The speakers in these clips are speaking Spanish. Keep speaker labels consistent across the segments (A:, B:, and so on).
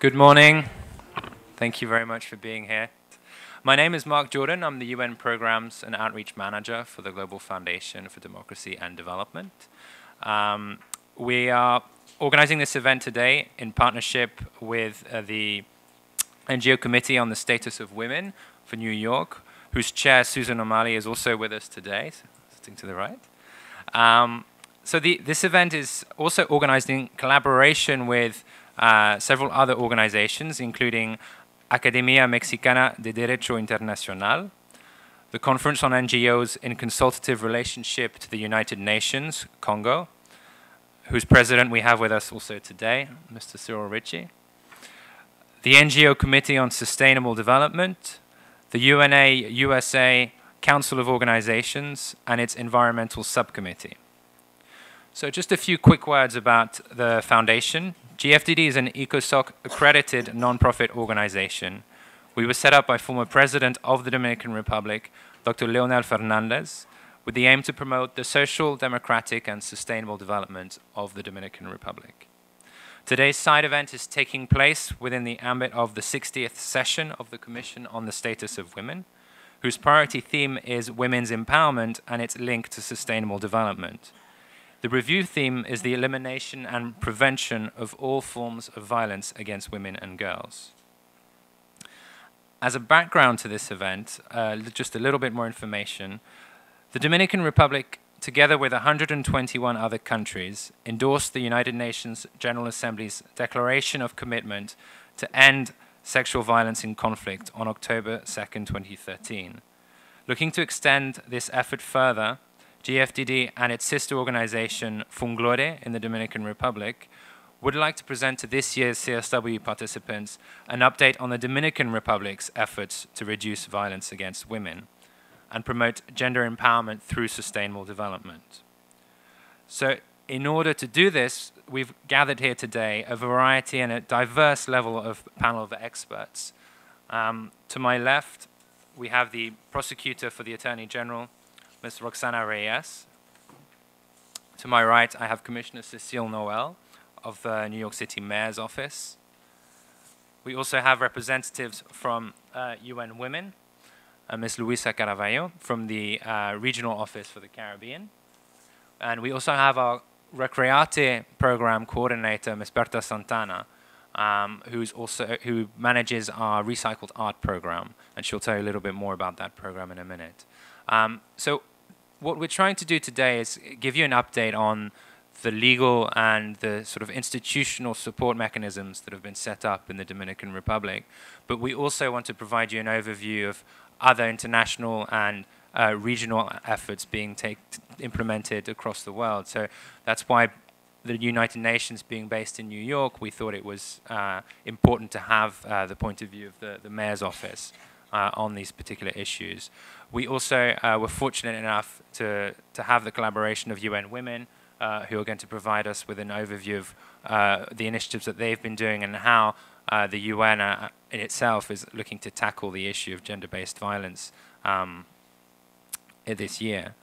A: Good morning. Thank you very much for being here. My name is Mark Jordan. I'm the UN Programs and Outreach Manager for the Global Foundation for Democracy and Development. Um, we are organizing this event today in partnership with uh, the NGO Committee on the Status of Women for New York, whose chair, Susan O'Malley, is also with us today, sitting to the right. Um, so the, this event is also organized in collaboration with uh, several other organizations, including Academia Mexicana de Derecho Internacional, the Conference on NGOs in Consultative Relationship to the United Nations, Congo, whose president we have with us also today, Mr. Cyril Ritchie, the NGO Committee on Sustainable Development, the UNA USA Council of Organizations, and its Environmental Subcommittee. So just a few quick words about the foundation. GFDD is an ECOSOC accredited nonprofit organization. We were set up by former president of the Dominican Republic, Dr. Leonel Fernandez, with the aim to promote the social, democratic, and sustainable development of the Dominican Republic. Today's side event is taking place within the ambit of the 60th session of the Commission on the Status of Women, whose priority theme is women's empowerment and its link to sustainable development. The review theme is the elimination and prevention of all forms of violence against women and girls. As a background to this event, uh, just a little bit more information. The Dominican Republic, together with 121 other countries, endorsed the United Nations General Assembly's Declaration of Commitment to End Sexual Violence in Conflict on October 2nd, 2013. Looking to extend this effort further, GFDD and its sister organization, Funglore, in the Dominican Republic, would like to present to this year's CSW participants an update on the Dominican Republic's efforts to reduce violence against women and promote gender empowerment through sustainable development. So in order to do this, we've gathered here today a variety and a diverse level of panel of experts. Um, to my left, we have the prosecutor for the Attorney General, Ms. Roxana Reyes. To my right, I have Commissioner Cecile Noel of the New York City Mayor's Office. We also have representatives from uh, UN Women, uh, Ms. Luisa Caraballo from the uh, Regional Office for the Caribbean. And we also have our Recreate program coordinator, Ms. Berta Santana, um, who's also who manages our recycled art program, and she'll tell you a little bit more about that program in a minute. Um, so what we're trying to do today is give you an update on the legal and the sort of institutional support mechanisms that have been set up in the Dominican Republic. But we also want to provide you an overview of other international and uh, regional efforts being implemented across the world. So that's why the United Nations being based in New York, we thought it was uh, important to have uh, the point of view of the, the mayor's office uh, on these particular issues. We also uh, were fortunate enough to, to have the collaboration of UN Women, uh, who are going to provide us with an overview of uh, the initiatives that they've been doing and how uh, the UN uh, in itself is looking to tackle the issue of gender-based violence um, this year.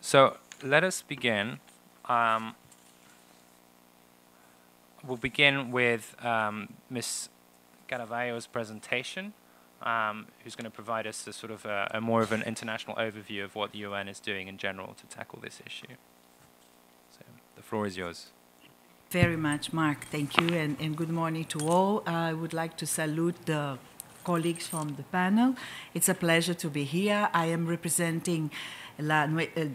A: So let us begin. Um, we'll begin with um, Ms. Caraballo's presentation um, who's going to provide us a sort of a, a, more of an international overview of what the UN is doing in general to tackle this issue. So the floor is yours.
B: Very much, Mark. Thank you, and, and good morning to all. I would like to salute the colleagues from the panel. It's a pleasure to be here. I am representing La, uh,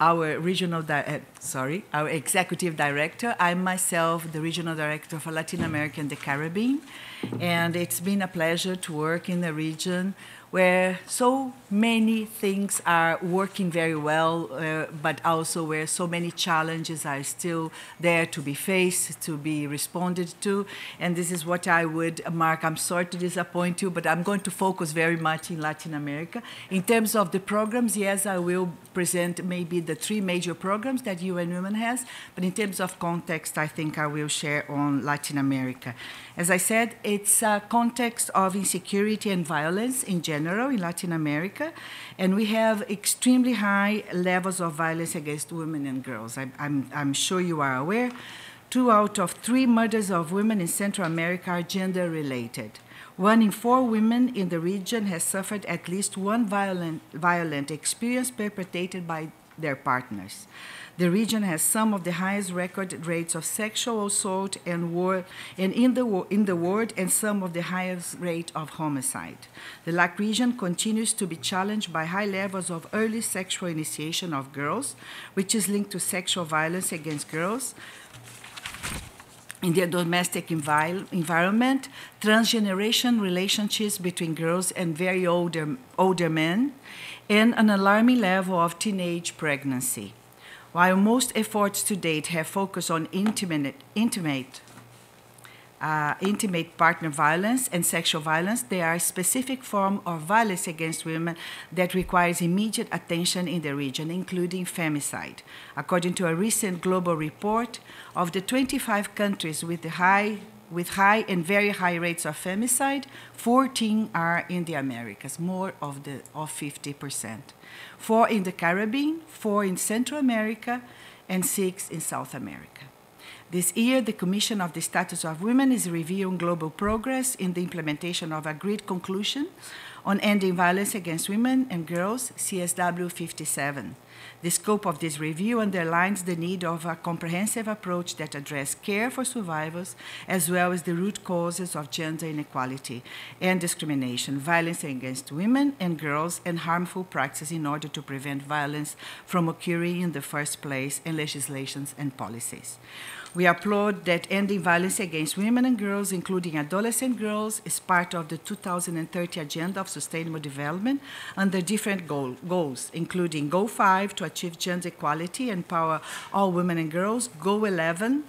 B: our regional, uh, sorry, our executive director. I'm myself the regional director for Latin America and the Caribbean, and it's been a pleasure to work in the region where so many things are working very well, uh, but also where so many challenges are still there to be faced, to be responded to. And this is what I would, Mark, I'm sorry to disappoint you, but I'm going to focus very much in Latin America. In terms of the programs, yes, I will present maybe the three major programs that UN Women has, but in terms of context, I think I will share on Latin America. As I said, it's a context of insecurity and violence in general in Latin America, and we have extremely high levels of violence against women and girls. I, I'm, I'm sure you are aware. Two out of three murders of women in Central America are gender related. One in four women in the region has suffered at least one violent, violent experience perpetrated by their partners. The region has some of the highest record rates of sexual assault and war, and in the, in the world, and some of the highest rate of homicide. The LAC region continues to be challenged by high levels of early sexual initiation of girls, which is linked to sexual violence against girls, in their domestic envi environment, transgeneration relationships between girls and very older, older men, and an alarming level of teenage pregnancy. While most efforts to date have focused on intimate, intimate, uh, intimate partner violence and sexual violence, there are specific forms of violence against women that requires immediate attention in the region, including femicide. According to a recent global report, of the 25 countries with high with high and very high rates of femicide, 14 are in the Americas, more of the of 50 percent four in the Caribbean, four in Central America, and six in South America. This year, the Commission of the Status of Women is reviewing global progress in the implementation of agreed conclusion on ending violence against women and girls, CSW 57. The scope of this review underlines the need of a comprehensive approach that addresses care for survivors as well as the root causes of gender inequality and discrimination, violence against women and girls, and harmful practices in order to prevent violence from occurring in the first place, and legislations and policies. We applaud that ending violence against women and girls, including adolescent girls, is part of the 2030 Agenda of Sustainable Development under different goal, goals, including Goal 5 to achieve gender equality and empower all women and girls, Goal 11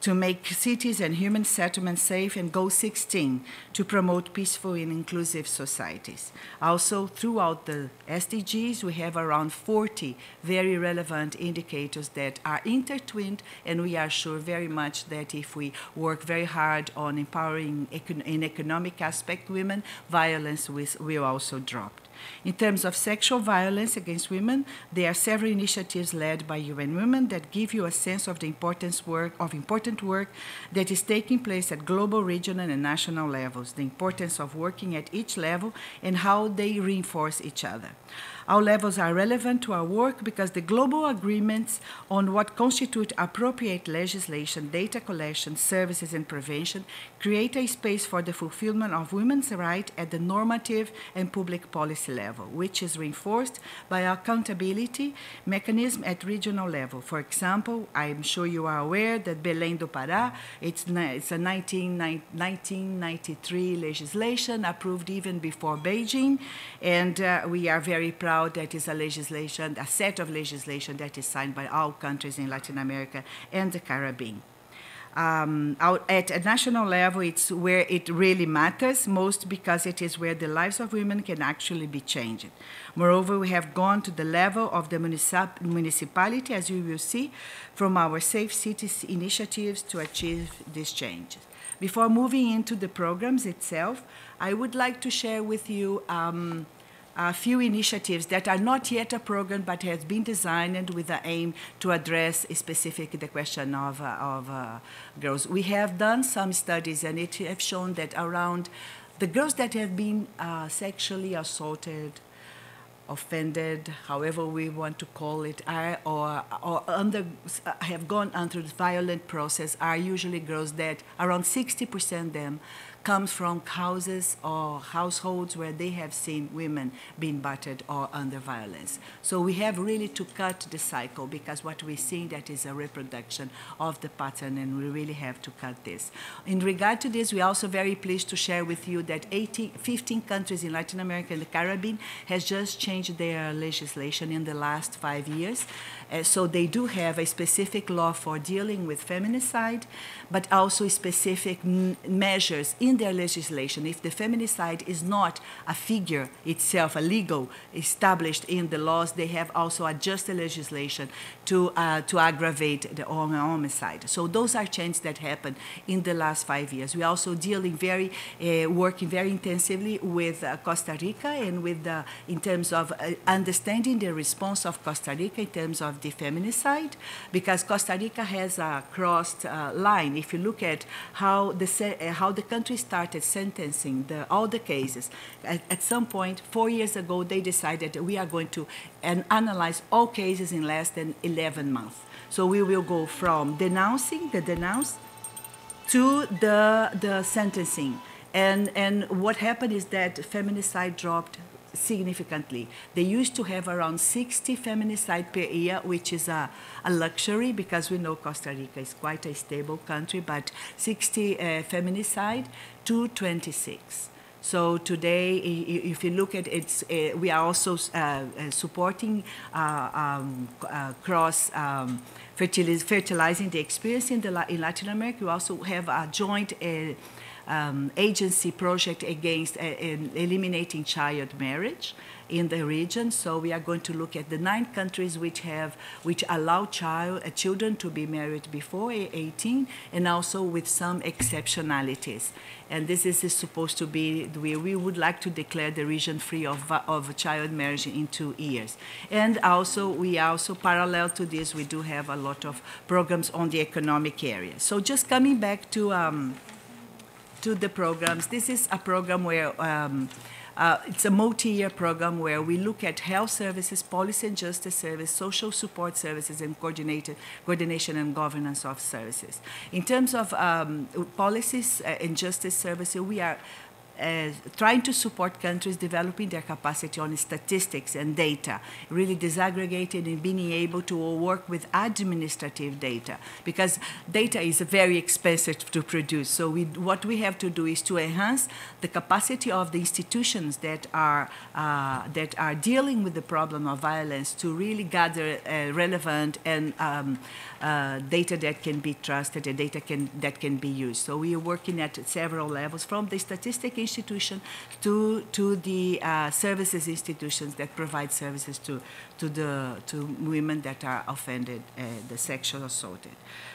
B: to make cities and human settlements safe, and Goal 16 to promote peaceful and inclusive societies. Also, throughout the SDGs, we have around 40 very relevant indicators that are intertwined, and we are sure very much that if we work very hard on empowering in economic aspect women, violence will also drop. In terms of sexual violence against women, there are several initiatives led by UN Women that give you a sense of the importance work of important work that is taking place at global, regional, and national levels, the importance of working at each level, and how they reinforce each other. Our levels are relevant to our work because the global agreements on what constitute appropriate legislation, data collection, services, and prevention create a space for the fulfillment of women's rights at the normative and public policy level, which is reinforced by accountability mechanism at regional level. For example, I'm sure you are aware that Belém do Pará, it's, it's a 19, 1993 legislation approved even before Beijing, and uh, we are very proud that is a legislation, a set of legislation that is signed by all countries in Latin America and the Caribbean. Um, at a national level, it's where it really matters most because it is where the lives of women can actually be changed. Moreover, we have gone to the level of the municip municipality, as you will see, from our Safe Cities initiatives to achieve these changes. Before moving into the programs itself, I would like to share with you um, a few initiatives that are not yet a program but has been designed with the aim to address specifically the question of, uh, of uh, girls. We have done some studies and it have shown that around the girls that have been uh, sexually assaulted, offended, however we want to call it, are, or, or under, have gone through the violent process are usually girls that around 60% them comes from houses or households where they have seen women being battered or under violence. So we have really to cut the cycle because what we're seeing that is a reproduction of the pattern and we really have to cut this. In regard to this, we're also very pleased to share with you that 18, 15 countries in Latin America and the Caribbean has just changed their legislation in the last five years. Uh, so they do have a specific law for dealing with feminicide, but also specific measures in their legislation. If the feminicide is not a figure itself, a legal established in the laws, they have also adjusted legislation to, uh, to aggravate the homicide. So those are changes that happened in the last five years. We're also dealing very, uh, working very intensively with uh, Costa Rica and with the, in terms of uh, understanding the response of Costa Rica in terms of of the feminicide because Costa Rica has a crossed uh, line. If you look at how the, uh, how the country started sentencing the, all the cases, at, at, some point, four years ago, they decided we are going to and analyze all cases in less than 11 months. So we will go from denouncing, the denounce, to the, the sentencing. And, and what happened is that feminicide dropped significantly. They used to have around 60 feminicide per year, which is a, a luxury because we know Costa Rica is quite a stable country, but 60 uh, feminicide to 26. So today, if you look at it, uh, we are also uh, uh supporting uh, um, uh, cross um, fertilizing the experience in, the, in Latin America. We also have a joint um, agency project against uh, eliminating child marriage in the region. So we are going to look at the nine countries which have which allow child uh, children to be married before 18, and also with some exceptionalities. And this is, is supposed to be we, we would like to declare the region free of, of child marriage in two years. And also we also parallel to this we do have a lot of programs on the economic area. So just coming back to. Um, to the programs. This is a program where um, uh, it's a multi-year program where we look at health services, policy and justice service, social support services, and coordinated coordination and governance of services. In terms of um, policies uh, and justice services, we are trying to support countries developing their capacity on statistics and data, really disaggregated and being able to work with administrative data because data is very expensive to produce. So we, what we have to do is to enhance the capacity of the institutions that are, uh, that are dealing with the problem of violence to really gather uh, relevant and um, uh, data that can be trusted and data can, that can be used. So we are working at several levels from the statistic institution to, to the uh, services institutions that provide services to, to, the, to women that are offended, uh, the sexual assaulted.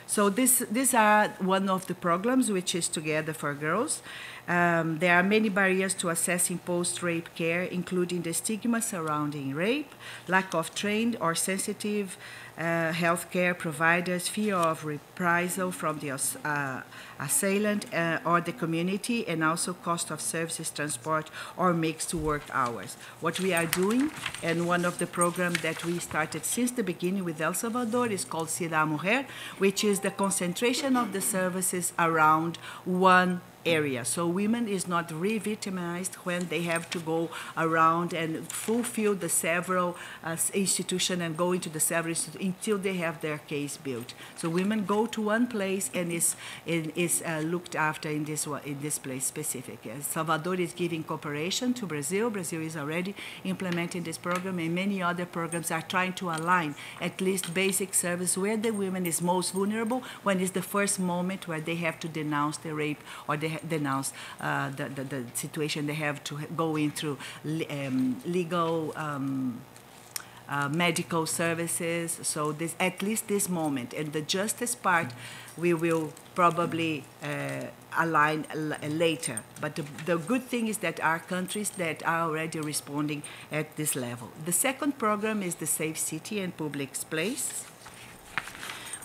B: So this, these are one of the programs which is Together for Girls. Um, there are many barriers to assessing post-rape care, including the stigma surrounding rape, lack of trained or sensitive healthcare providers, fear of reprisal from the uh, assailant uh, or the community, and also cost of services, transport, or mixed work hours. What we are doing, and one of the programs that we started since the beginning with El Salvador is called Ciudad Mujer, which is the concentration of the services around one area. So women is not re-victimized when they have to go around and fulfill the several uh, institution and go into the several until they have their case built. So women go to one place and is is uh, looked after in this in this place specific. Salvador is giving cooperation to Brazil. Brazil is already implementing this program, and many other programs are trying to align at least basic service where the women is most vulnerable when it's the first moment where they have to denounce the rape or they denounce uh, the, the, the, situation they have to go into um, legal um, uh, medical services. So this, at least this moment, and the justice part, we will probably uh, align later. But the, the, good thing is that our countries that are already responding at this level. The second program is the Safe City and Public Place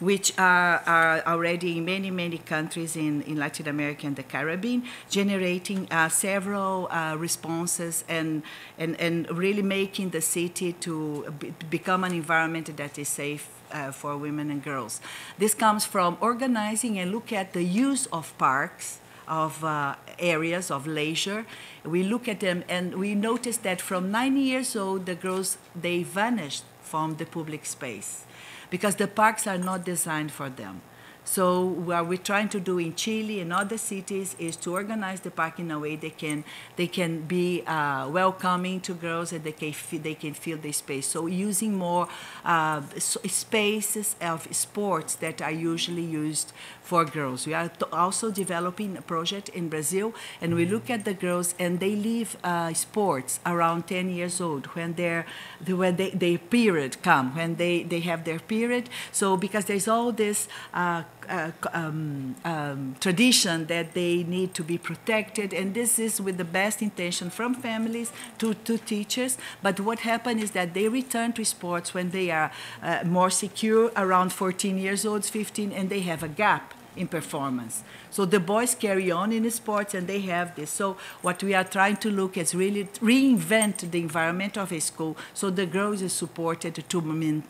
B: which are, are already in many, many countries in, in Latin America and the Caribbean, generating uh, several uh, responses and, and, and really making the city to be, become an environment that is safe uh, for women and girls. This comes from organizing and look at the use of parks, of uh, areas of leisure. We look at them and we notice that from nine years old, the girls, they vanished from the public space because the parks are not designed for them. So what we're trying to do in Chile and other cities is to organize the park in a way they can they can be uh, welcoming to girls and they can they can feel the space. So using more uh, spaces of sports that are usually used for girls. We are also developing a project in Brazil, and we look at the girls, and they leave uh, sports around 10 years old when their when they, period come, when they, they have their period. So because there's all this uh, um, um, tradition that they need to be protected, and this is with the best intention from families to, to teachers. But what happened is that they return to sports when they are uh, more secure, around 14 years old, 15, and they have a gap in performance. So the boys carry on in sports and they have this. So what we are trying to look is really reinvent the environment of a school so the girls is supported to,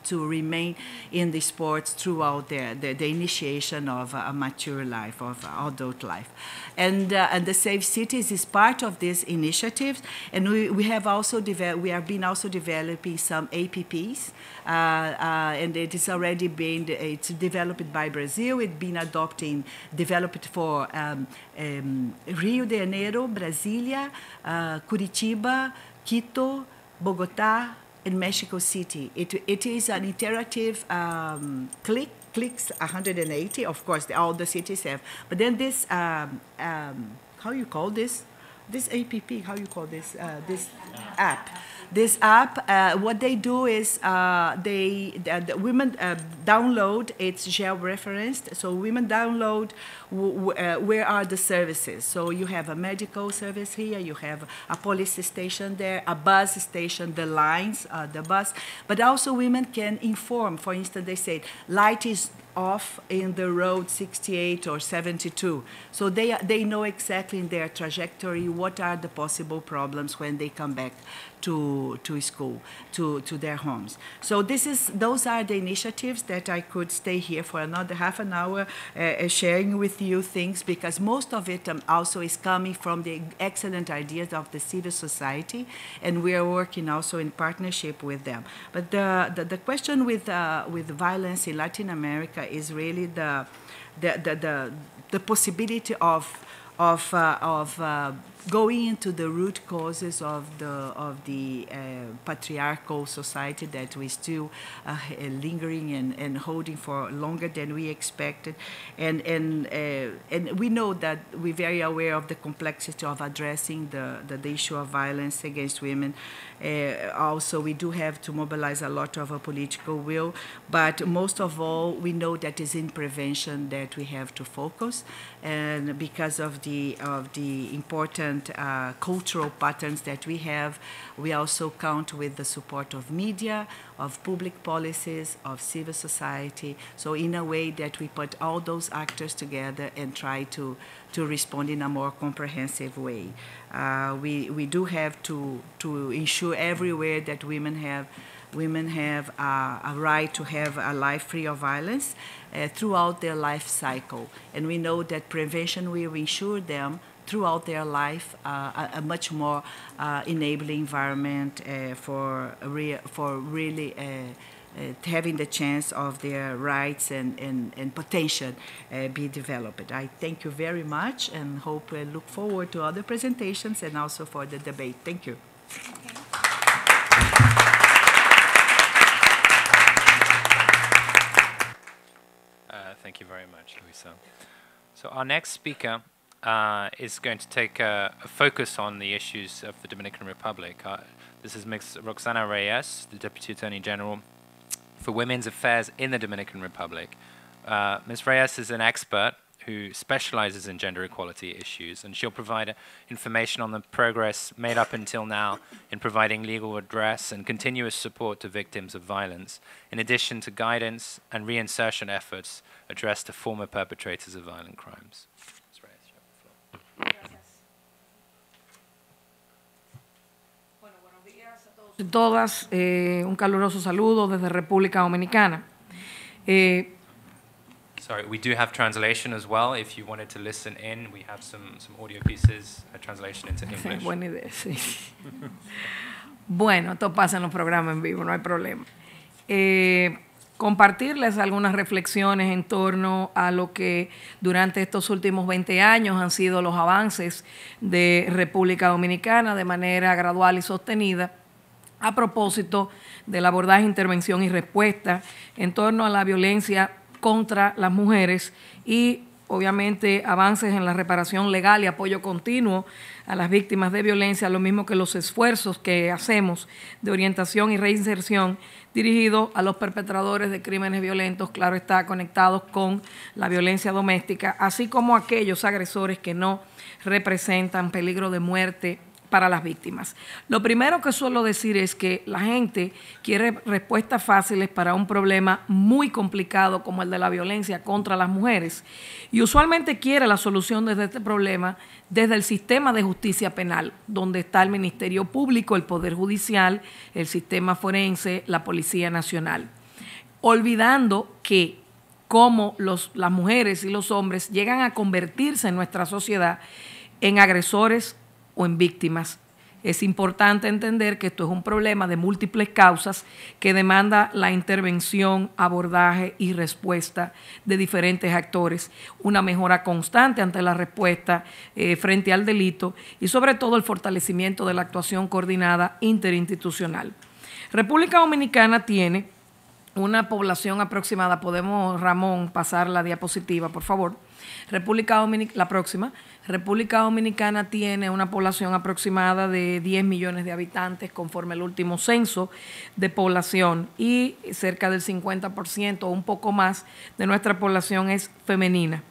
B: to remain in the sports throughout their, the, the initiation of a mature life, of adult life. And, uh, and the Safe Cities is part of this initiative. And we, we have also we have been also developing some APPs. Uh, uh, and it is already been, it's developed by Brazil. It's been adopting, developed for um, um, Rio de Janeiro, Brasilia, uh, Curitiba, Quito, Bogota, and Mexico City. It, it is an interactive um, click clicks 180 of course all the cities have but then this um, um, how you call this this app how you call this uh, this app this app, uh, what they do is uh, they the, the women uh, download. It's geo-referenced, so women download uh, where are the services. So you have a medical service here, you have a police station there, a bus station, the lines, uh, the bus, but also women can inform. For instance, they say light is off in the road 68 or 72. So they, they know exactly in their trajectory what are the possible problems when they come back to, to school, to, to their homes. So this is, those are the initiatives that I could stay here for another half an hour uh, uh, sharing with you things because most of it um, also is coming from the excellent ideas of the civil society and we are working also in partnership with them. But the, the, the question with, uh, with violence in Latin America is really the, the, the, the, the possibility of, of, uh, of uh, going into the root causes of the of the uh, patriarchal society that we still uh, lingering and, and holding for longer than we expected, and and uh, and we know that we're very aware of the complexity of addressing the the, the issue of violence against women. Uh, also, we do have to mobilize a lot of a political will, but most of all, we know that it's in prevention that we have to focus, and because of the of the important different uh, cultural patterns that we have. We also count with the support of media, of public policies, of civil society. So in a way that we put all those actors together and try to, to respond in a more comprehensive way. Uh, we, we do have to, to ensure everywhere that women have women have a right to have a life free of violence uh, throughout their life cycle. And we know that prevention will ensure them throughout their life uh, a, a, much more uh, enabling environment uh, for, re for really uh, having the chance of their rights and, and, and potential uh, be developed. I thank you very much and hope uh, look forward to other presentations and also for the debate. Thank you. Okay.
A: thank you very much, Luisa. So our next speaker uh, is going to take a, a, focus on the issues of the Dominican Republic. Uh, this is Ms. Roxana Reyes, the Deputy Attorney General for Women's Affairs in the Dominican Republic. Uh, Ms. Reyes is an expert who specializes in gender equality issues, and she'll provide information on the progress made up until now in providing legal redress and continuous support to victims of violence, in addition to guidance and reinsertion efforts addressed to former perpetrators of violent crimes.
C: Todas, eh, un caluroso saludo desde República Dominicana. Eh,
A: Sorry, we do have translation as well. If you wanted to listen in, we have some, some audio pieces, a translation into English.
C: Buena idea, sí. bueno, esto pasa en los programas en vivo, no hay problema. Eh, compartirles algunas reflexiones en torno a lo que durante estos últimos 20 años han sido los avances de República Dominicana de manera gradual y sostenida a propósito del abordaje, intervención y respuesta en torno a la violencia contra las mujeres y obviamente avances en la reparación legal y apoyo continuo a las víctimas de violencia, lo mismo que los esfuerzos que hacemos de orientación y reinserción dirigidos a los perpetradores de crímenes violentos, claro está, conectados con la violencia doméstica, así como aquellos agresores que no representan peligro de muerte para las víctimas. Lo primero que suelo decir es que la gente quiere respuestas fáciles para un problema muy complicado como el de la violencia contra las mujeres y usualmente quiere la solución desde este problema desde el sistema de justicia penal, donde está el Ministerio Público, el Poder Judicial, el sistema forense, la Policía Nacional, olvidando que los, las mujeres y los hombres llegan a convertirse en nuestra sociedad en agresores o en víctimas. Es importante entender que esto es un problema de múltiples causas que demanda la intervención, abordaje y respuesta de diferentes actores, una mejora constante ante la respuesta eh, frente al delito y sobre todo el fortalecimiento de la actuación coordinada interinstitucional. República Dominicana tiene una población aproximada, podemos, Ramón, pasar la diapositiva, por favor. República Dominicana, la próxima, República Dominicana tiene una población aproximada de 10 millones de habitantes conforme al último censo de población y cerca del 50% o un poco más de nuestra población es femenina.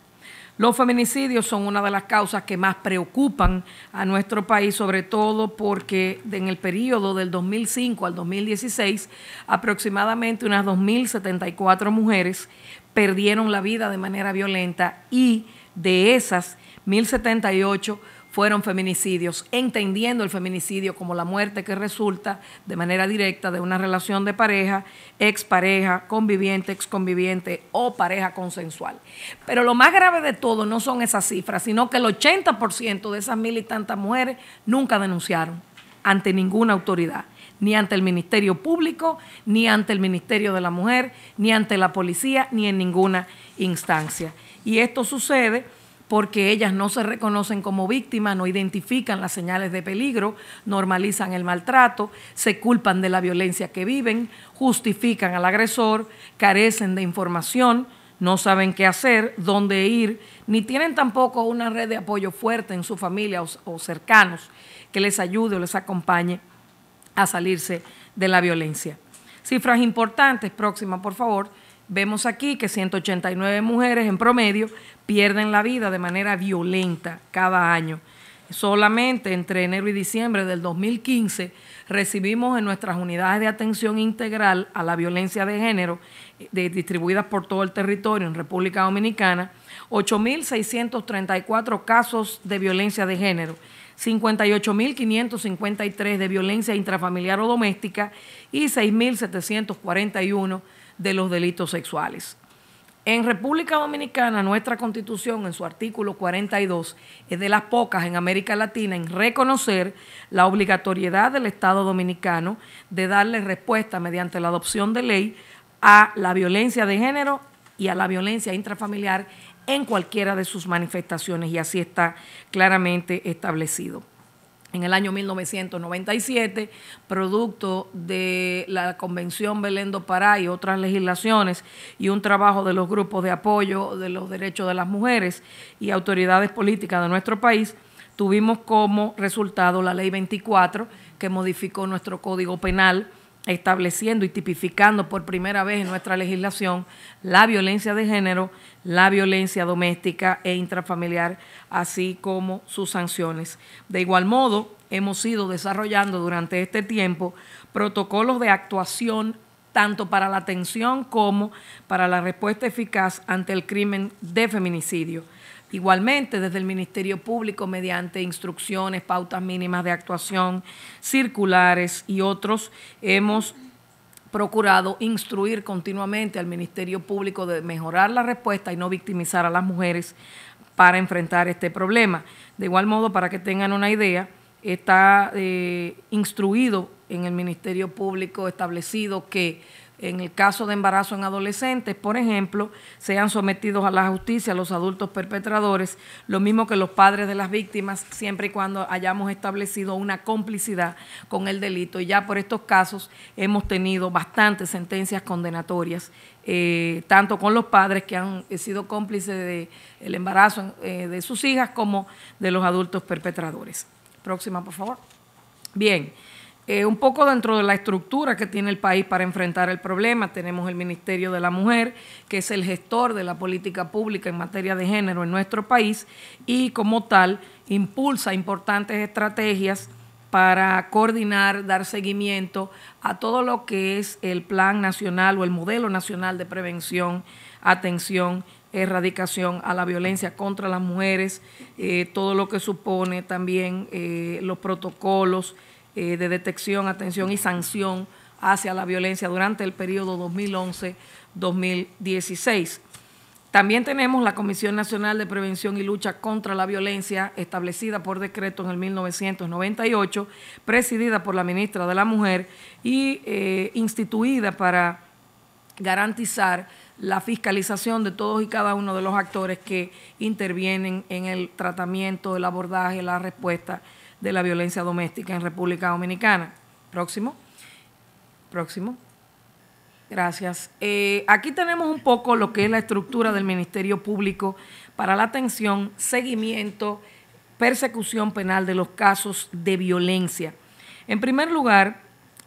C: Los feminicidios son una de las causas que más preocupan a nuestro país, sobre todo porque en el periodo del 2005 al 2016, aproximadamente unas 2.074 mujeres perdieron la vida de manera violenta y de esas 1078 fueron feminicidios, entendiendo el feminicidio como la muerte que resulta de manera directa de una relación de pareja, expareja, conviviente, exconviviente o pareja consensual. Pero lo más grave de todo no son esas cifras, sino que el 80% de esas mil y tantas mujeres nunca denunciaron ante ninguna autoridad, ni ante el Ministerio Público, ni ante el Ministerio de la Mujer, ni ante la policía, ni en ninguna instancia. Y esto sucede porque ellas no se reconocen como víctimas, no identifican las señales de peligro, normalizan el maltrato, se culpan de la violencia que viven, justifican al agresor, carecen de información, no saben qué hacer, dónde ir, ni tienen tampoco una red de apoyo fuerte en su familia o, cercanos que les ayude o les acompañe a salirse de la violencia. Cifras importantes, próxima por favor. Vemos aquí que 189 mujeres en promedio pierden la vida de manera violenta cada año. Solamente entre enero y diciembre del 2015 recibimos en nuestras unidades de atención integral a la violencia de género distribuidas por todo el territorio en República Dominicana 8.634 casos de violencia de género, 58.553 de violencia intrafamiliar o doméstica y 6.741 de los delitos sexuales. En República Dominicana, nuestra constitución, en su artículo 42, es de las pocas en América Latina en reconocer la obligatoriedad del Estado dominicano de darle respuesta mediante la adopción de ley a la violencia de género y a la violencia intrafamiliar en cualquiera de sus manifestaciones, y así está claramente establecido en el año 1997, producto de la Convención Belén do Pará y otras legislaciones y un trabajo de los grupos de apoyo de los derechos de las mujeres y autoridades políticas de nuestro país, tuvimos como resultado la Ley 24, que modificó nuestro Código Penal, estableciendo y tipificando por primera vez en nuestra legislación la violencia de género, la violencia doméstica e intrafamiliar, así como sus sanciones. De igual modo, hemos ido desarrollando durante este tiempo protocolos de actuación tanto para la atención como para la respuesta eficaz ante el crimen de feminicidio. Igualmente, desde el Ministerio Público, mediante instrucciones, pautas mínimas de actuación, circulares y otros, hemos procurado instruir continuamente al Ministerio Público de mejorar la respuesta y no victimizar a las mujeres para enfrentar este problema. De igual modo, para que tengan una idea, está eh, instruido en el Ministerio Público, establecido que en el caso de embarazo en adolescentes, por ejemplo, sean sometidos a la justicia los adultos perpetradores, lo mismo que los padres de las víctimas, siempre y cuando hayamos establecido una complicidad con el delito. Y ya por estos casos hemos tenido bastantes sentencias condenatorias eh, tanto con los padres que han sido cómplices del embarazo eh, de sus hijas como de los adultos perpetradores. Próxima, por favor. Bien, eh, un poco dentro de la estructura que tiene el país para enfrentar el problema, tenemos el Ministerio de la Mujer, que es el gestor de la política pública en materia de género en nuestro país y como tal impulsa importantes estrategias para coordinar, dar seguimiento a todo lo que es el Plan Nacional o el Modelo Nacional de Prevención, Atención, Erradicación a la Violencia contra las Mujeres, eh, todo lo que supone también eh, los protocolos eh, de detección, atención y sanción hacia la violencia durante el periodo 2011-2016. También tenemos la Comisión Nacional de Prevención y Lucha contra la Violencia, establecida por decreto en el 1998, presidida por la ministra de la Mujer y eh, instituida para garantizar la fiscalización de todos y cada uno de los actores que intervienen en el tratamiento, el abordaje, la respuesta de la violencia doméstica en República Dominicana. Próximo. Próximo. Gracias. Eh, aquí tenemos un poco lo que es la estructura del Ministerio Público para la atención, seguimiento, persecución penal de los casos de violencia. En primer lugar,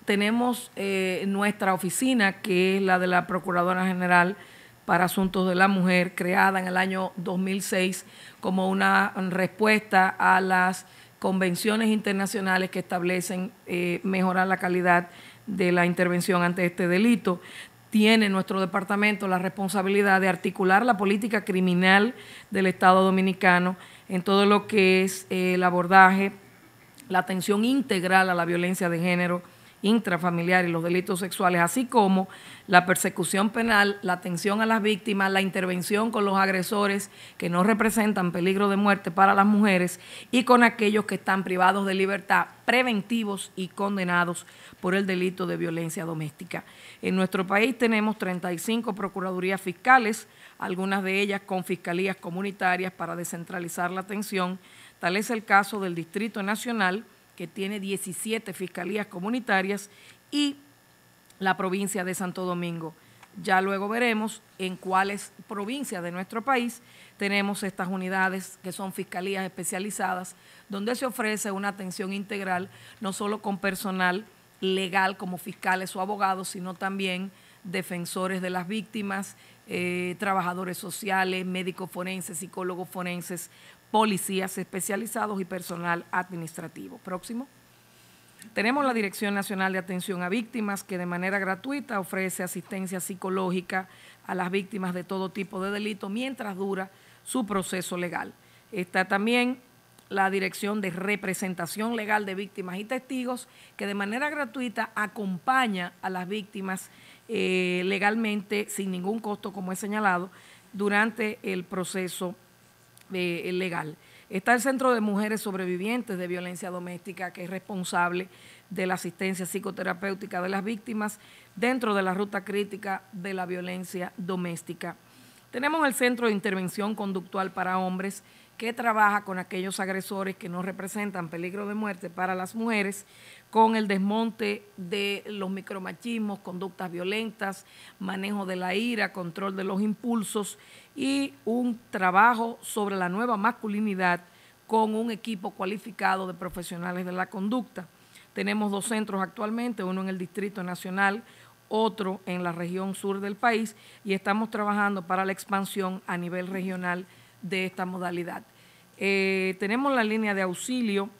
C: tenemos eh, nuestra oficina, que es la de la Procuradora General para Asuntos de la Mujer, creada en el año 2006 como una respuesta a las convenciones internacionales que establecen eh, mejorar la calidad de la intervención ante este delito. Tiene nuestro departamento la responsabilidad de articular la política criminal del Estado dominicano en todo lo que es eh, el abordaje, la atención integral a la violencia de género intrafamiliar y los delitos sexuales, así como la persecución penal, la atención a las víctimas, la intervención con los agresores que no representan peligro de muerte para las mujeres y con aquellos que están privados de libertad, preventivos y condenados por el delito de violencia doméstica. En nuestro país tenemos 35 procuradurías fiscales, algunas de ellas con fiscalías comunitarias para descentralizar la atención. Tal es el caso del Distrito Nacional, que tiene 17 fiscalías comunitarias, y la provincia de Santo Domingo. Ya luego veremos en cuáles provincias de nuestro país tenemos estas unidades que son fiscalías especializadas, donde se ofrece una atención integral, no solo con personal legal como fiscales o abogados, sino también defensores de las víctimas, eh, trabajadores sociales, médicos forenses, psicólogos forenses, policías especializados y personal administrativo. Próximo. Tenemos la Dirección Nacional de Atención a Víctimas que de manera gratuita ofrece asistencia psicológica a las víctimas de todo tipo de delito mientras dura su proceso legal. Está también la Dirección de Representación Legal de Víctimas y Testigos que de manera gratuita acompaña a las víctimas eh, legalmente sin ningún costo, como he señalado, durante el proceso legal. Está el Centro de Mujeres Sobrevivientes de Violencia Doméstica, que es responsable de la asistencia psicoterapéutica de las víctimas dentro de la ruta crítica de la violencia doméstica. Tenemos el Centro de Intervención Conductual para Hombres, que trabaja con aquellos agresores que no representan peligro de muerte para las mujeres, con el desmonte de los micromachismos, conductas violentas, manejo de la ira, control de los impulsos y un trabajo sobre la nueva masculinidad con un equipo cualificado de profesionales de la conducta. Tenemos dos centros actualmente, uno en el Distrito Nacional, otro en la región sur del país y estamos trabajando para la expansión a nivel regional de esta modalidad. Eh, tenemos la línea de auxilio,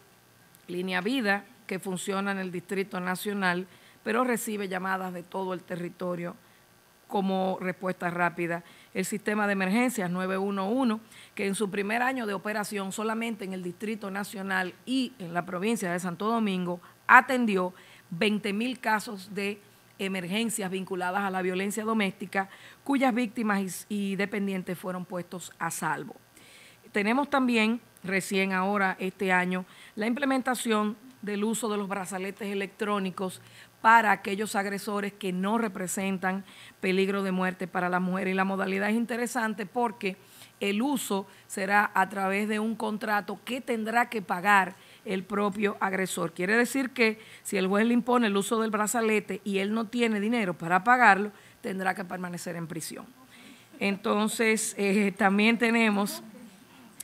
C: línea vida, que funciona en el Distrito Nacional, pero recibe llamadas de todo el territorio como respuesta rápida el sistema de emergencias 911, que en su primer año de operación solamente en el Distrito Nacional y en la provincia de Santo Domingo atendió 20 mil casos de emergencias vinculadas a la violencia doméstica, cuyas víctimas y, dependientes fueron puestos a salvo. Tenemos también, recién ahora, este año, la implementación del uso de los brazaletes electrónicos para aquellos agresores que no representan peligro de muerte para la mujer. Y la modalidad es interesante porque el uso será a través de un contrato que tendrá que pagar el propio agresor. Quiere decir que si el juez le impone el uso del brazalete y él no tiene dinero para pagarlo, tendrá que permanecer en prisión. Entonces, eh, también tenemos,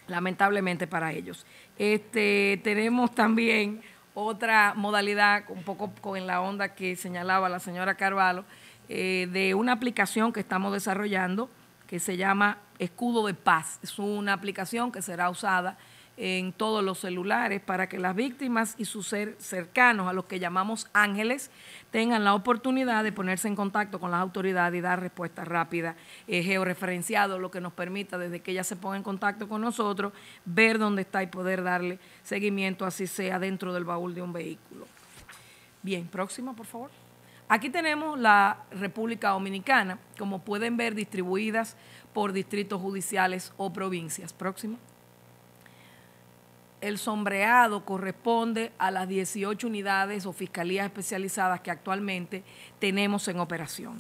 C: lamentablemente para ellos, este, tenemos también otra modalidad, un poco con la onda que señalaba la señora Carvalho, eh, de una aplicación que estamos desarrollando que se llama Escudo de Paz. Es una aplicación que será usada en todos los celulares para que las víctimas y sus ser cercanos, a los que llamamos ángeles, tengan la oportunidad de ponerse en contacto con las autoridades y dar respuestas rápidas, eh, georreferenciado, lo que nos permita desde que ella se ponga en contacto con nosotros, ver dónde está y poder darle seguimiento, así sea dentro del baúl de un vehículo. Bien, próxima, por favor. Aquí tenemos la República Dominicana, como pueden ver, distribuidas por distritos judiciales o provincias. Próxima el sombreado corresponde a las 18 unidades o fiscalías especializadas que actualmente tenemos en operación,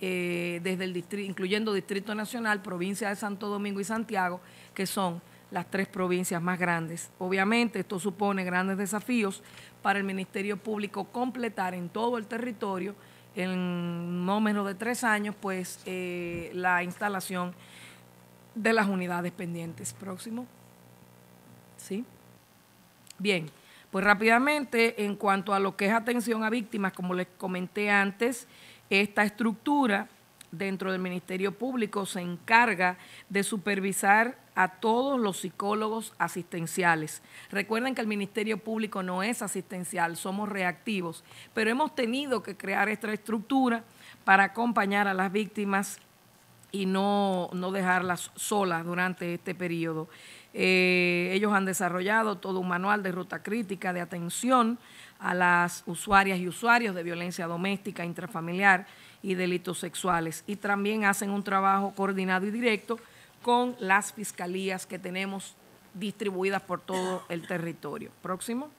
C: eh, desde el incluyendo Distrito Nacional, provincia de Santo Domingo y Santiago, que son las tres provincias más grandes. Obviamente esto supone grandes desafíos para el Ministerio Público completar en todo el territorio en no menos de tres años, pues eh, la instalación de las unidades pendientes. Próximo. ¿Sí? Bien, pues rápidamente, en cuanto a lo que es atención a víctimas, como les comenté antes, esta estructura dentro del Ministerio Público se encarga de supervisar a todos los psicólogos asistenciales. Recuerden que el Ministerio Público no es asistencial, somos reactivos, pero hemos tenido que crear esta estructura para acompañar a las víctimas y no, no dejarlas solas durante este periodo. Eh, ellos han desarrollado todo un manual de ruta crítica de atención a las usuarias y usuarios de violencia doméstica, intrafamiliar y delitos sexuales. Y también hacen un trabajo coordinado y directo con las fiscalías que tenemos distribuidas por todo el territorio. Próximo.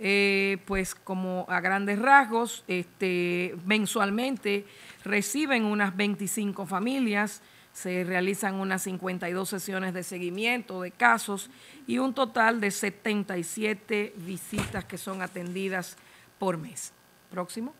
C: Eh, pues como a grandes rasgos, este, mensualmente reciben unas 25 familias, se realizan unas 52 sesiones de seguimiento de casos y un total de 77 visitas que son atendidas por mes. Próximo.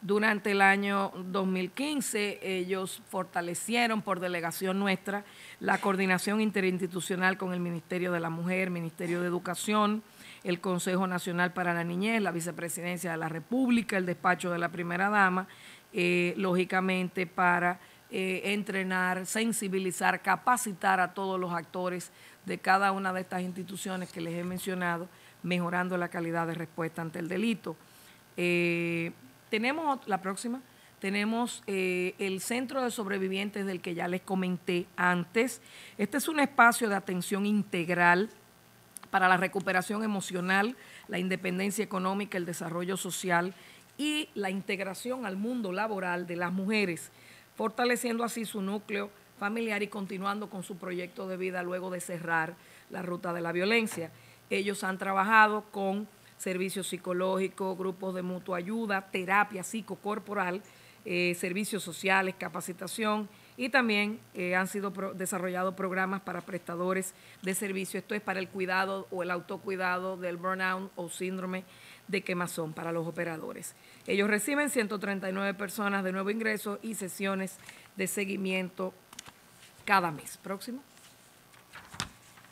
C: Durante el año 2015 ellos fortalecieron por delegación nuestra la coordinación interinstitucional con el Ministerio de la Mujer, Ministerio de Educación, el Consejo Nacional para la Niñez, la Vicepresidencia de la República, el despacho de la Primera Dama, eh, lógicamente para eh, entrenar, sensibilizar, capacitar a todos los actores de cada una de estas instituciones que les he mencionado, mejorando la calidad de respuesta ante el delito. Eh, tenemos la próxima, tenemos el Centro de Sobrevivientes del que ya les comenté antes. Este es un espacio de atención integral para la recuperación emocional, la independencia económica, el desarrollo social y la integración al mundo laboral de las mujeres fortaleciendo así su núcleo familiar y continuando con su proyecto de vida luego de cerrar la ruta de la violencia. Ellos han trabajado con servicios psicológicos, grupos de mutua ayuda, terapia psicocorporal, eh, servicios sociales, capacitación y también eh, han sido desarrollados programas para prestadores de servicio. Esto es para el cuidado o el autocuidado del burnout o síndrome de quemazón para los operadores. Ellos reciben 139 personas de nuevo ingreso y sesiones de seguimiento cada mes. Próximo.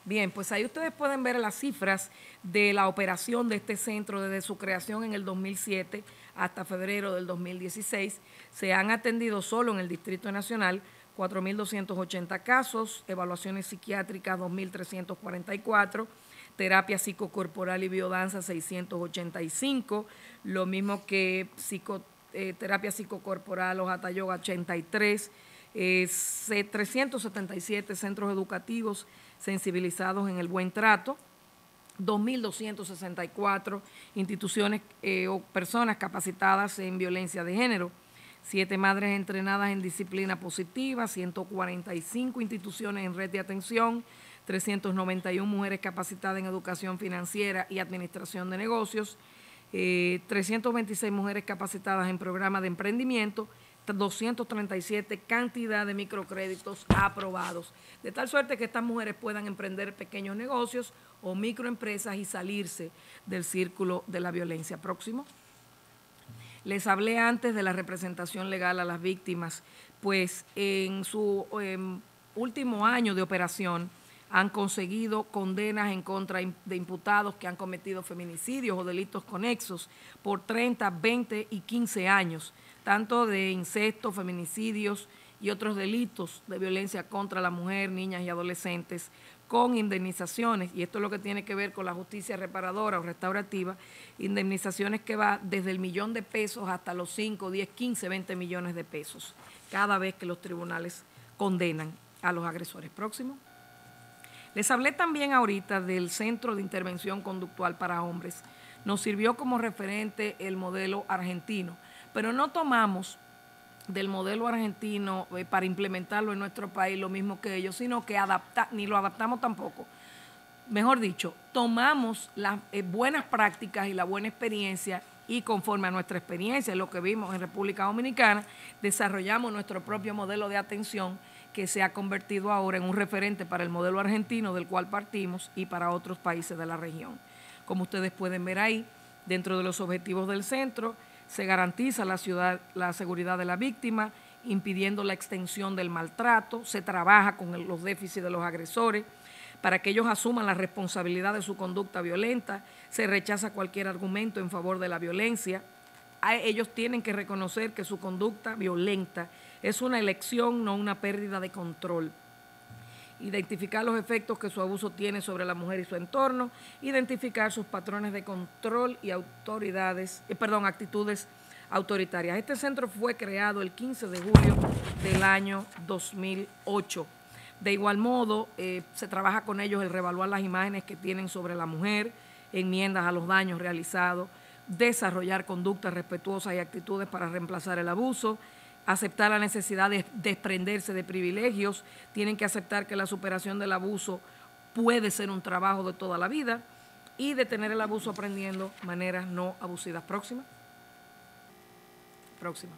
C: Bien, pues ahí ustedes pueden ver las cifras de la operación de este centro desde su creación en el 2007 hasta febrero del 2016. Se han atendido solo en el Distrito Nacional 4.280 casos, evaluaciones psiquiátricas 2.344 terapia psicocorporal y biodanza 685, lo mismo que eh, terapia psicocorporal o hatha yoga 83, 377 centros educativos sensibilizados en el buen trato, 2.264 instituciones eh, o personas capacitadas en violencia de género, siete madres entrenadas en disciplina positiva, 145 instituciones en red de atención, 391 mujeres capacitadas en educación financiera y administración de negocios, 326 eh, mujeres capacitadas en programas de emprendimiento, 237 cantidad de microcréditos aprobados, de tal suerte que estas mujeres puedan emprender pequeños negocios o microempresas y salirse del círculo de la violencia. Próximo. Les hablé antes de la representación legal a las víctimas, pues en su em, último año de operación han conseguido condenas en contra de imputados que han cometido feminicidios o delitos conexos por 30, 20 y 15 años, tanto de incesto, feminicidios y otros delitos de violencia contra la mujer, niñas y adolescentes, con indemnizaciones, y esto es lo que tiene que ver con la justicia reparadora o restaurativa, indemnizaciones que va desde el millón de pesos hasta los 5, 10, 15, 20 millones de pesos, cada vez que los tribunales condenan a los agresores. Próximo. Les hablé también ahorita del Centro de Intervención Conductual para Hombres. Nos sirvió como referente el modelo argentino, pero no tomamos del modelo argentino eh, para implementarlo en nuestro país lo mismo que ellos, sino que ni lo adaptamos tampoco. Mejor dicho, tomamos las eh, buenas prácticas y la buena experiencia y conforme a nuestra experiencia, lo que vimos en República Dominicana, desarrollamos nuestro propio modelo de atención que se ha convertido ahora en un referente para el modelo argentino del cual partimos y para otros países de la región. Como ustedes pueden ver ahí, dentro de los objetivos del centro, se garantiza la, ciudad, la seguridad de la víctima, impidiendo la extensión del maltrato, se trabaja con los déficits de los agresores para que ellos asuman la responsabilidad de su conducta violenta, se rechaza cualquier argumento en favor de la violencia, ellos tienen que reconocer que su conducta violenta es una elección, no una pérdida de control identificar los efectos que su abuso tiene sobre la mujer y su entorno, identificar sus patrones de control y autoridades, eh, perdón, actitudes autoritarias. Este centro fue creado el 15 de julio del año 2008. De igual modo, eh, se trabaja con ellos el revaluar las imágenes que tienen sobre la mujer, enmiendas a los daños realizados, desarrollar conductas respetuosas y actitudes para reemplazar el abuso, aceptar la necesidad de desprenderse de privilegios, tienen que aceptar que la superación del abuso puede ser un trabajo de toda la vida y detener el abuso aprendiendo maneras no abusivas. Próxima. Próxima.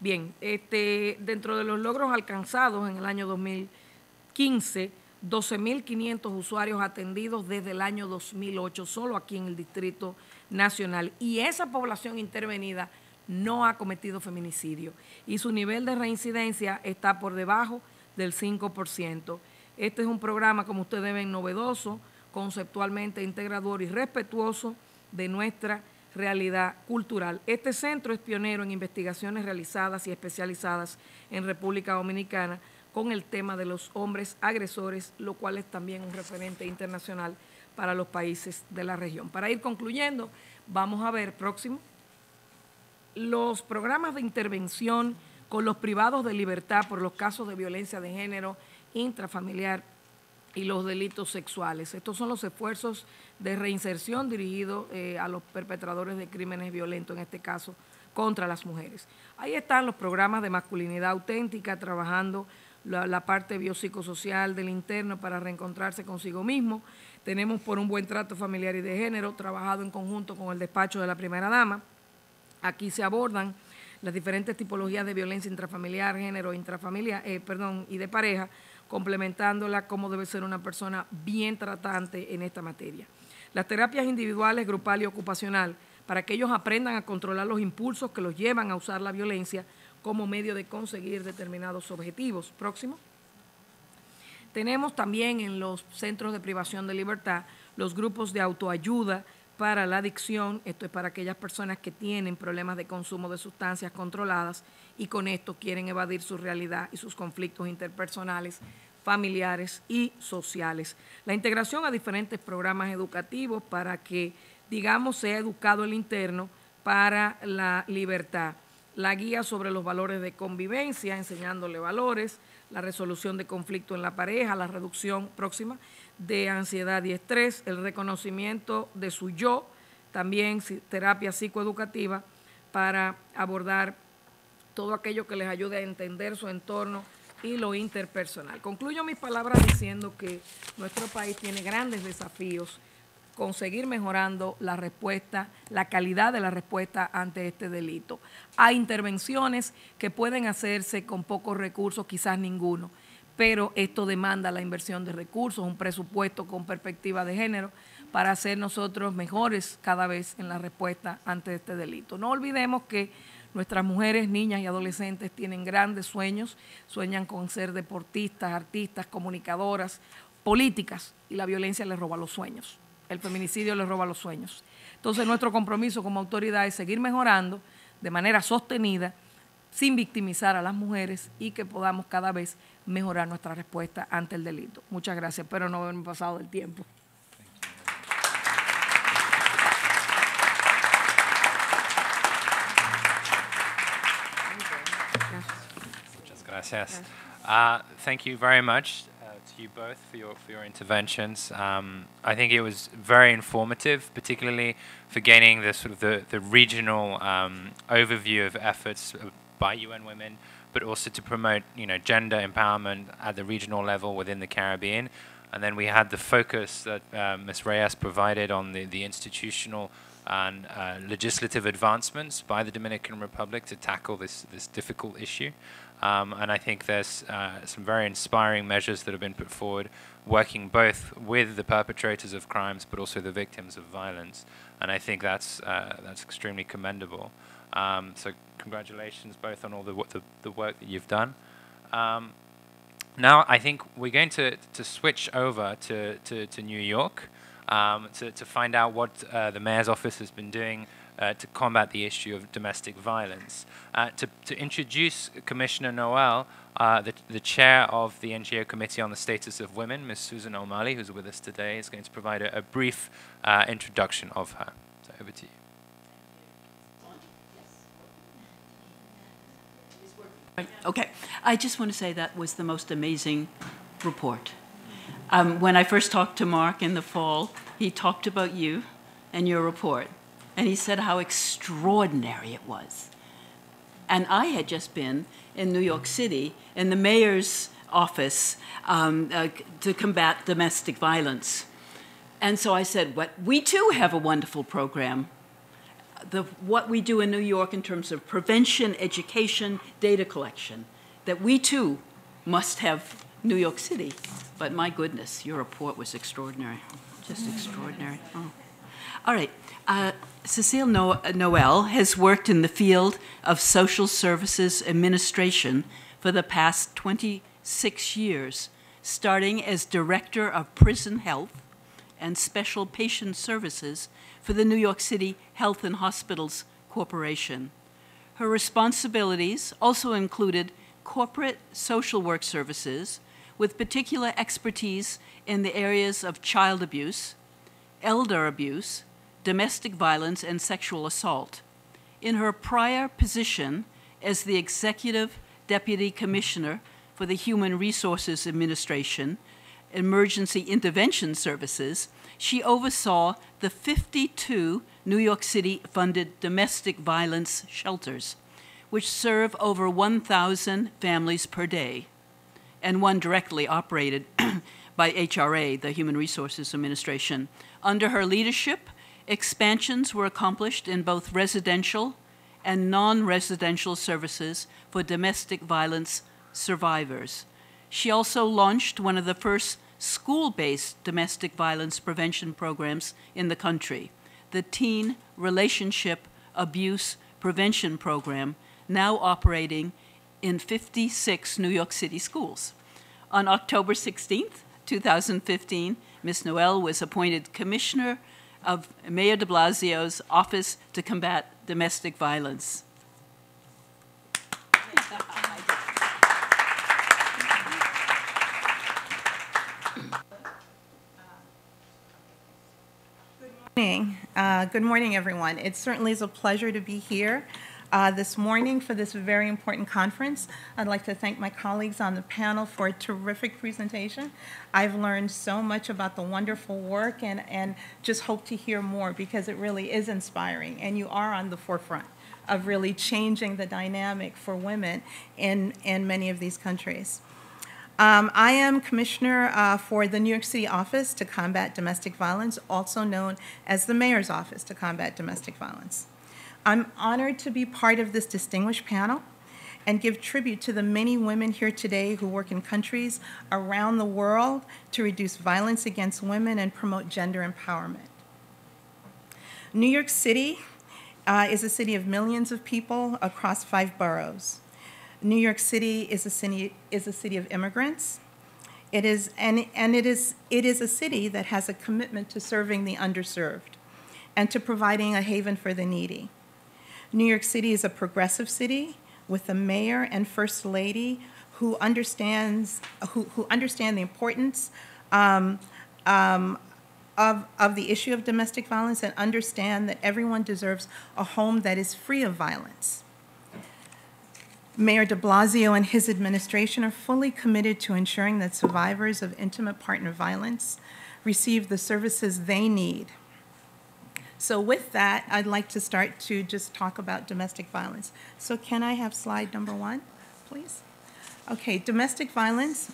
C: Bien, este, dentro de los logros alcanzados en el año 2015, 12.500 usuarios atendidos desde el año 2008, solo aquí en el Distrito Nacional. Y esa población intervenida no ha cometido feminicidio y su nivel de reincidencia está por debajo del 5%. Este es un programa, como ustedes ven, novedoso, conceptualmente integrador y respetuoso de nuestra realidad cultural. Este centro es pionero en investigaciones realizadas y especializadas en República Dominicana con el tema de los hombres agresores, lo cual es también un referente internacional para los países de la región. Para ir concluyendo, vamos a ver próximo los programas de intervención con los privados de libertad por los casos de violencia de género intrafamiliar y los delitos sexuales. Estos son los esfuerzos de reinserción dirigidos eh, a los perpetradores de crímenes violentos, en este caso contra las mujeres. Ahí están los programas de masculinidad auténtica, trabajando la, la, parte biopsicosocial del interno para reencontrarse consigo mismo. Tenemos por un buen trato familiar y de género, trabajado en conjunto con el despacho de la primera dama. Aquí se abordan las diferentes tipologías de violencia intrafamiliar, género, intrafamiliar, eh, perdón, y de pareja, complementándola como debe ser una persona bien tratante en esta materia. Las terapias individuales, grupal y ocupacional, para que ellos aprendan a controlar los impulsos que los llevan a usar la violencia como medio de conseguir determinados objetivos. Próximo. Tenemos también en los centros de privación de libertad los grupos de autoayuda, para la adicción, esto es para aquellas personas que tienen problemas de consumo de sustancias controladas y con esto quieren evadir su realidad y sus conflictos interpersonales, familiares y sociales. La integración a diferentes programas educativos para que, digamos, sea educado el interno para la libertad. La guía sobre los valores de convivencia, enseñándole valores, la resolución de conflicto en la pareja, la reducción próxima de ansiedad y estrés, el reconocimiento de su yo, también terapia psicoeducativa para abordar todo aquello que les ayude a entender su entorno y lo interpersonal. Concluyo mis palabras diciendo que nuestro país tiene grandes desafíos conseguir mejorando la respuesta, la calidad de la respuesta ante este delito. Hay intervenciones que pueden hacerse con pocos recursos, quizás ninguno pero esto demanda la inversión de recursos, un presupuesto con perspectiva de género para ser nosotros mejores cada vez en la respuesta ante este delito. No olvidemos que nuestras mujeres, niñas y adolescentes tienen grandes sueños, sueñan con ser deportistas, artistas, comunicadoras, políticas, y la violencia les roba los sueños. El feminicidio les roba los sueños. Entonces nuestro compromiso como autoridad es seguir mejorando de manera sostenida, sin victimizar a las mujeres y que podamos cada vez mejorar nuestra respuesta ante el delito. Muchas gracias, pero no pasado del tiempo.
A: Gracias. Uh, thank you very much uh, to you both for your for your interventions. Um, I think it was very informative, particularly for gaining the sort of the the regional um, overview of efforts by UN Women, but also to promote you know gender empowerment at the regional level within the Caribbean. And then we had the focus that uh, Ms. Reyes provided on the, the institutional and uh, legislative advancements by the Dominican Republic to tackle this, this difficult issue. Um, and I think there's uh, some very inspiring measures that have been put forward, working both with the perpetrators of crimes but also the victims of violence. And I think that's, uh, that's extremely commendable. Um, so congratulations both on all the, the, the work that you've done. Um, now I think we're going to, to switch over to, to, to New York um, to, to find out what uh, the mayor's office has been doing uh, to combat the issue of domestic violence. Uh, to, to introduce Commissioner Noel, uh, the, the chair of the NGO Committee on the Status of Women, Ms. Susan O'Malley, who's with us today, is going to provide a, a brief uh, introduction of her. So over to you.
B: Okay, I just want to say that was the most amazing report. Um, when I first talked to Mark in the fall, he talked about you and your report, and he said how extraordinary it was. And I had just been in New York City in the mayor's office um, uh, to combat domestic violence. And so I said, "What? We too have a wonderful program the, what we do in New York in terms of prevention, education, data collection, that we too must have New York City. But my goodness, your report was extraordinary, just extraordinary. Oh. All right. Uh, Cecile no- Noel has worked in the field of social services administration for the past 26 years, starting as director of prison health and special patient services for the New York City Health and Hospitals Corporation. Her responsibilities also included corporate social work services with particular expertise in the areas of child abuse, elder abuse, domestic violence, and sexual assault. In her prior position as the Executive Deputy Commissioner for the Human Resources Administration, Emergency Intervention Services, she oversaw the 52 New York City funded domestic violence shelters, which serve over 1,000 families per day, and one directly operated by HRA, the Human Resources Administration. Under her leadership, expansions were accomplished in both residential and non residential services for domestic violence survivors. She also launched one of the first school based domestic violence prevention programs in the country, the Teen Relationship Abuse Prevention Program, now operating in 56 New York City schools. On October 16th, 2015, Ms. Noel was appointed Commissioner of Mayor de Blasio's Office to Combat Domestic Violence.
D: Morning. Uh, good morning, everyone. It certainly is a pleasure to be here uh, this morning for this very important conference. I'd like to thank my colleagues on the panel for a terrific presentation. I've learned so much about the wonderful work and, and just hope to hear more because it really is inspiring and you are on the forefront of really changing the dynamic for women in, in many of these countries. Um, I am Commissioner uh, for the New York City Office to Combat Domestic Violence, also known as the Mayor's Office to Combat Domestic Violence. I'm honored to be part of this distinguished panel, and give tribute to the many women here today who work in countries around the world to reduce violence against women and promote gender empowerment. New York City uh, is a city of millions of people across five boroughs. New York City is a city, is a city of immigrants. It is, and, and it, is, it is a city that has a commitment to serving the underserved and to providing a haven for the needy. New York City is a progressive city with a mayor and first lady who understands who, who understand the importance um, um, of, of the issue of domestic violence and understand that everyone deserves a home that is free of violence. Mayor de Blasio and his administration are fully committed to ensuring that survivors of intimate partner violence receive the services they need so with that, I'd like to start to just talk about domestic violence. So can I have slide number one, please? Okay, domestic violence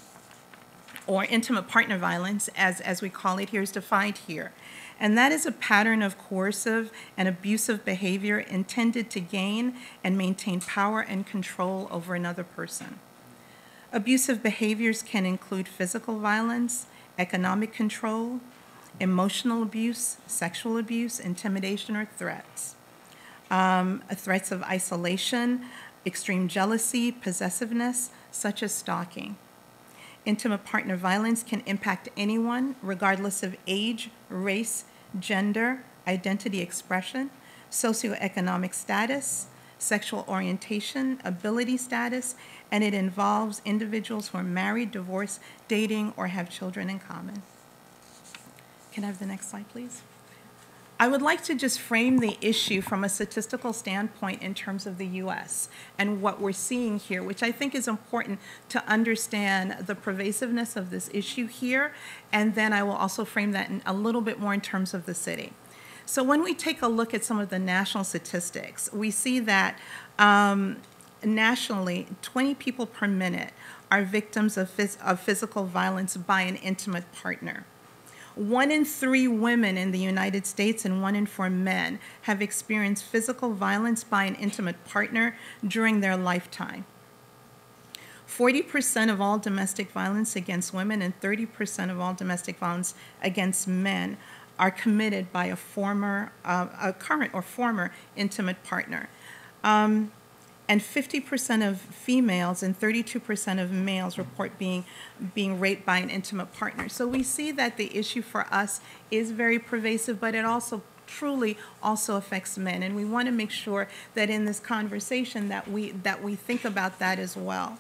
D: or intimate partner violence, as, as we call it here, is defined here. And that is a pattern of coercive and abusive behavior intended to gain and maintain power and control over another person. Abusive behaviors can include physical violence, economic control, emotional abuse, sexual abuse, intimidation, or threats. Um, threats of isolation, extreme jealousy, possessiveness, such as stalking. Intimate partner violence can impact anyone, regardless of age, race, gender, identity expression, socioeconomic status, sexual orientation, ability status, and it involves individuals who are married, divorced, dating, or have children in common. Can I have the next slide, please? I would like to just frame the issue from a statistical standpoint in terms of the US and what we're seeing here, which I think is important to understand the pervasiveness of this issue here. And then I will also frame that in a little bit more in terms of the city. So when we take a look at some of the national statistics, we see that um, nationally, 20 people per minute are victims of, phys of physical violence by an intimate partner. One in three women in the United States and one in four men have experienced physical violence by an intimate partner during their lifetime. 40% of all domestic violence against women and 30% of all domestic violence against men are committed by a former, uh, a current or former intimate partner. Um, and 50% of females and 32% of males report being, being raped by an intimate partner. So we see that the issue for us is very pervasive, but it also truly also affects men. And we want to make sure that in this conversation that we, that we think about that as well.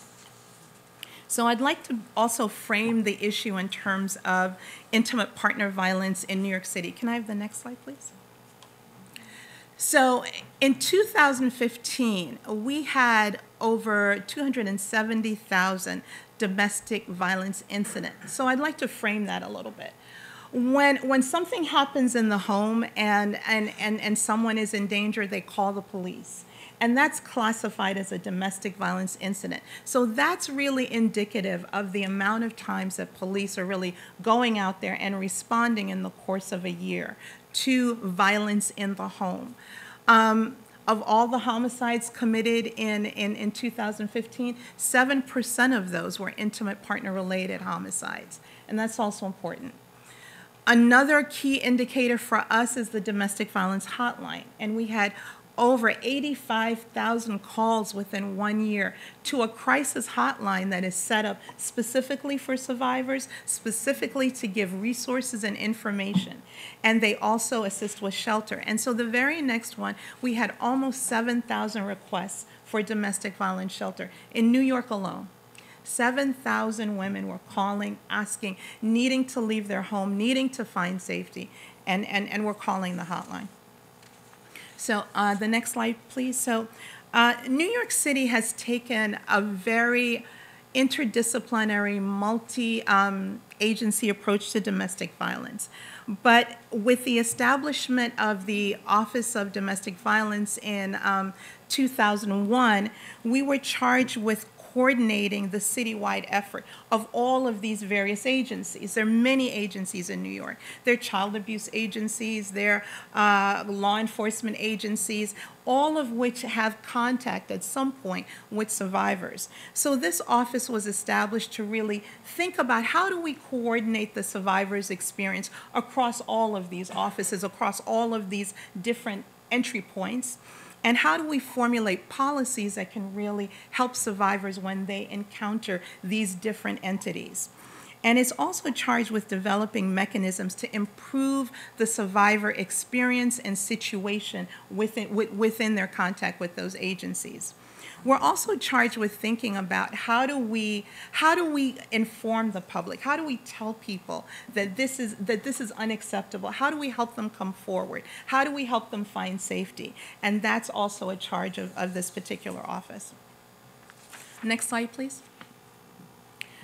D: So I'd like to also frame the issue in terms of intimate partner violence in New York City. Can I have the next slide, please? So in 2015, we had over 270,000 domestic violence incidents. So I'd like to frame that a little bit. When, when something happens in the home and, and, and, and someone is in danger, they call the police. And that's classified as a domestic violence incident. So that's really indicative of the amount of times that police are really going out there and responding in the course of a year to violence in the home. Um, of all the homicides committed in, in, in 2015, 7% of those were intimate partner related homicides. And that's also important. Another key indicator for us is the domestic violence hotline. And we had over 85,000 calls within one year to a crisis hotline that is set up specifically for survivors, specifically to give resources and information. And they also assist with shelter. And so the very next one, we had almost 7,000 requests for domestic violence shelter in New York alone. 7,000 women were calling, asking, needing to leave their home, needing to find safety, and, and, and we're calling the hotline. So uh, the next slide, please. So uh, New York City has taken a very interdisciplinary, multi-agency um, approach to domestic violence. But with the establishment of the Office of Domestic Violence in um, 2001, we were charged with coordinating the citywide effort of all of these various agencies. There are many agencies in New York. There are child abuse agencies, there are uh, law enforcement agencies, all of which have contact at some point with survivors. So this office was established to really think about how do we coordinate the survivor's experience across all of these offices, across all of these different entry points. And how do we formulate policies that can really help survivors when they encounter these different entities? And it's also charged with developing mechanisms to improve the survivor experience and situation within, within their contact with those agencies. We're also charged with thinking about how do we how do we inform the public? How do we tell people that this is that this is unacceptable? How do we help them come forward? How do we help them find safety? And that's also a charge of, of this particular office. Next slide, please.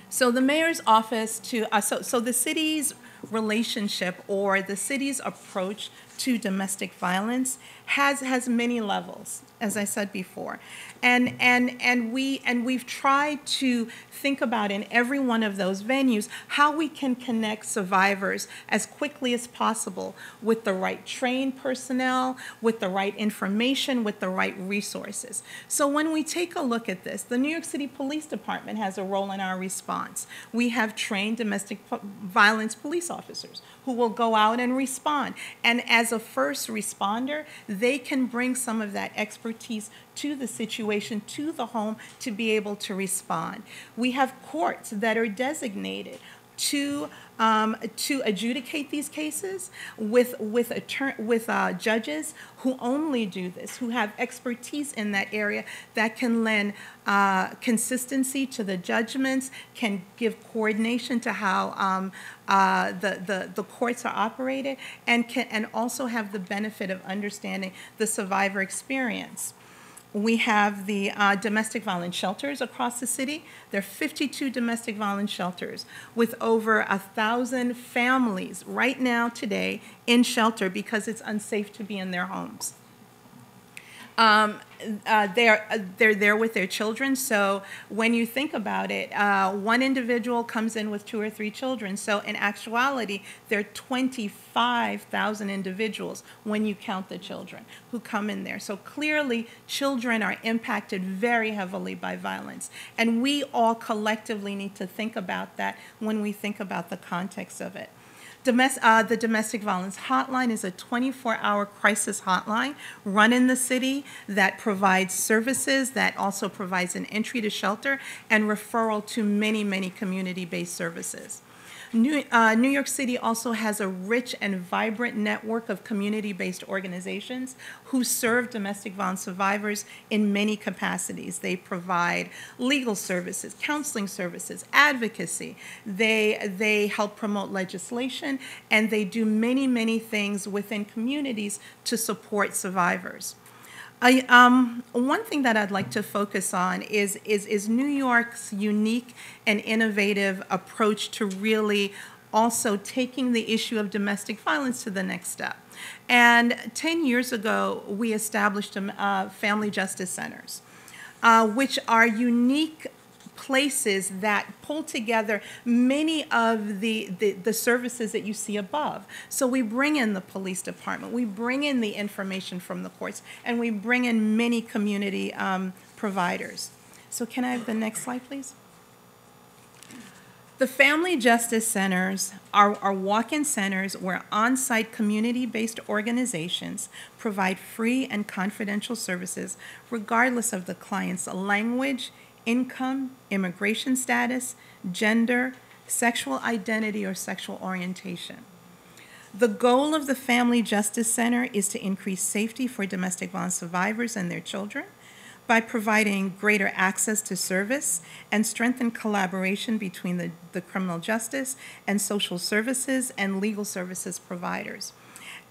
D: So the mayor's office to uh, so so the city's relationship or the city's approach to domestic violence has has many levels as i said before and and and we and we've tried to think about in every one of those venues how we can connect survivors as quickly as possible with the right trained personnel with the right information with the right resources. So when we take a look at this the new york city police department has a role in our response. We have trained domestic violence police officers who will go out and respond and as a first responder they can bring some of that expertise to the situation, to the home, to be able to respond. We have courts that are designated to um, to adjudicate these cases with with with uh, judges who only do this, who have expertise in that area that can lend uh, consistency to the judgments, can give coordination to how um, uh, the, the the courts are operated, and can and also have the benefit of understanding the survivor experience. We have the uh, domestic violence shelters across the city. There are 52 domestic violence shelters with over a thousand families right now today in shelter because it's unsafe to be in their homes. Um, uh, they're uh, they're there with their children. So when you think about it, uh, one individual comes in with two or three children. So in actuality, there are 25,000 individuals when you count the children who come in there. So clearly, children are impacted very heavily by violence, and we all collectively need to think about that when we think about the context of it. Domest- uh, the domestic violence hotline is a 24 hour crisis hotline run in the city that provides services, that also provides an entry to shelter and referral to many, many community based services. New, uh, New York City also has a rich and vibrant network of community based organizations who serve domestic violence survivors in many capacities. They provide legal services, counseling services, advocacy. They, they help promote legislation, and they do many, many things within communities to support survivors. I, um, one thing that I'd like to focus on is, is, is New York's unique and innovative approach to really also taking the issue of domestic violence to the next step. And 10 years ago, we established uh, family justice centers, uh, which are unique places that pull together many of the, the, the, services that you see above. So we bring in the police department, we bring in the information from the courts, and we bring in many community um, providers. So can I have the next slide, please? The Family Justice Centers are, are walk in centers where on site community based organizations provide free and confidential services regardless of the client's language, income, immigration status, gender, sexual identity, or sexual orientation. The goal of the Family Justice Center is to increase safety for domestic violence survivors and their children by providing greater access to service and strengthen collaboration between the, the criminal justice and social services and legal services providers.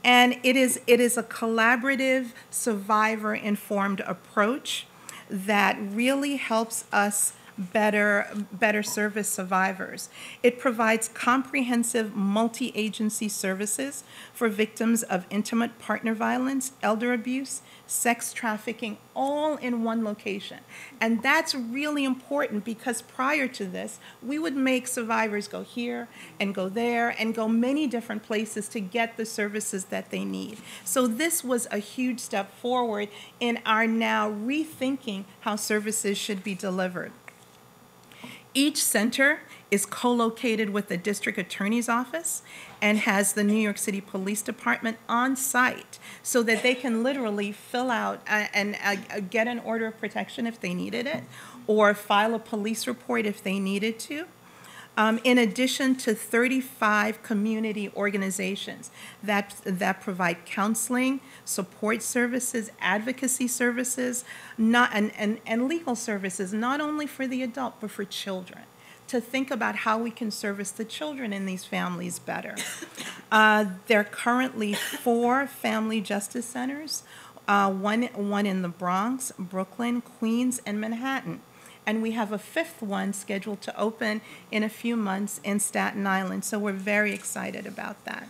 D: And it is, it is a collaborative, survivor informed approach that really helps us better, better service survivors. It provides comprehensive multi agency services for victims of intimate partner violence, elder abuse, sex trafficking, all in one location. And that's really important because prior to this, we would make survivors go here and go there and go many different places to get the services that they need. So this was a huge step forward in our now rethinking how services should be delivered. Each center is co-located with the district attorney's office and has the New York City Police Department on site so that they can literally fill out and get an order of protection if they needed it or file a police report if they needed to. Um, in addition to 35 community organizations that, that provide counseling, support services, advocacy services, not, and, and, and legal services, not only for the adult, but for children to think about how we can service the children in these families better. Uh, there are currently four family justice centers, uh, one, one in the Bronx, Brooklyn, Queens, and Manhattan. And we have a fifth one scheduled to open in a few months in Staten Island, so we're very excited about that.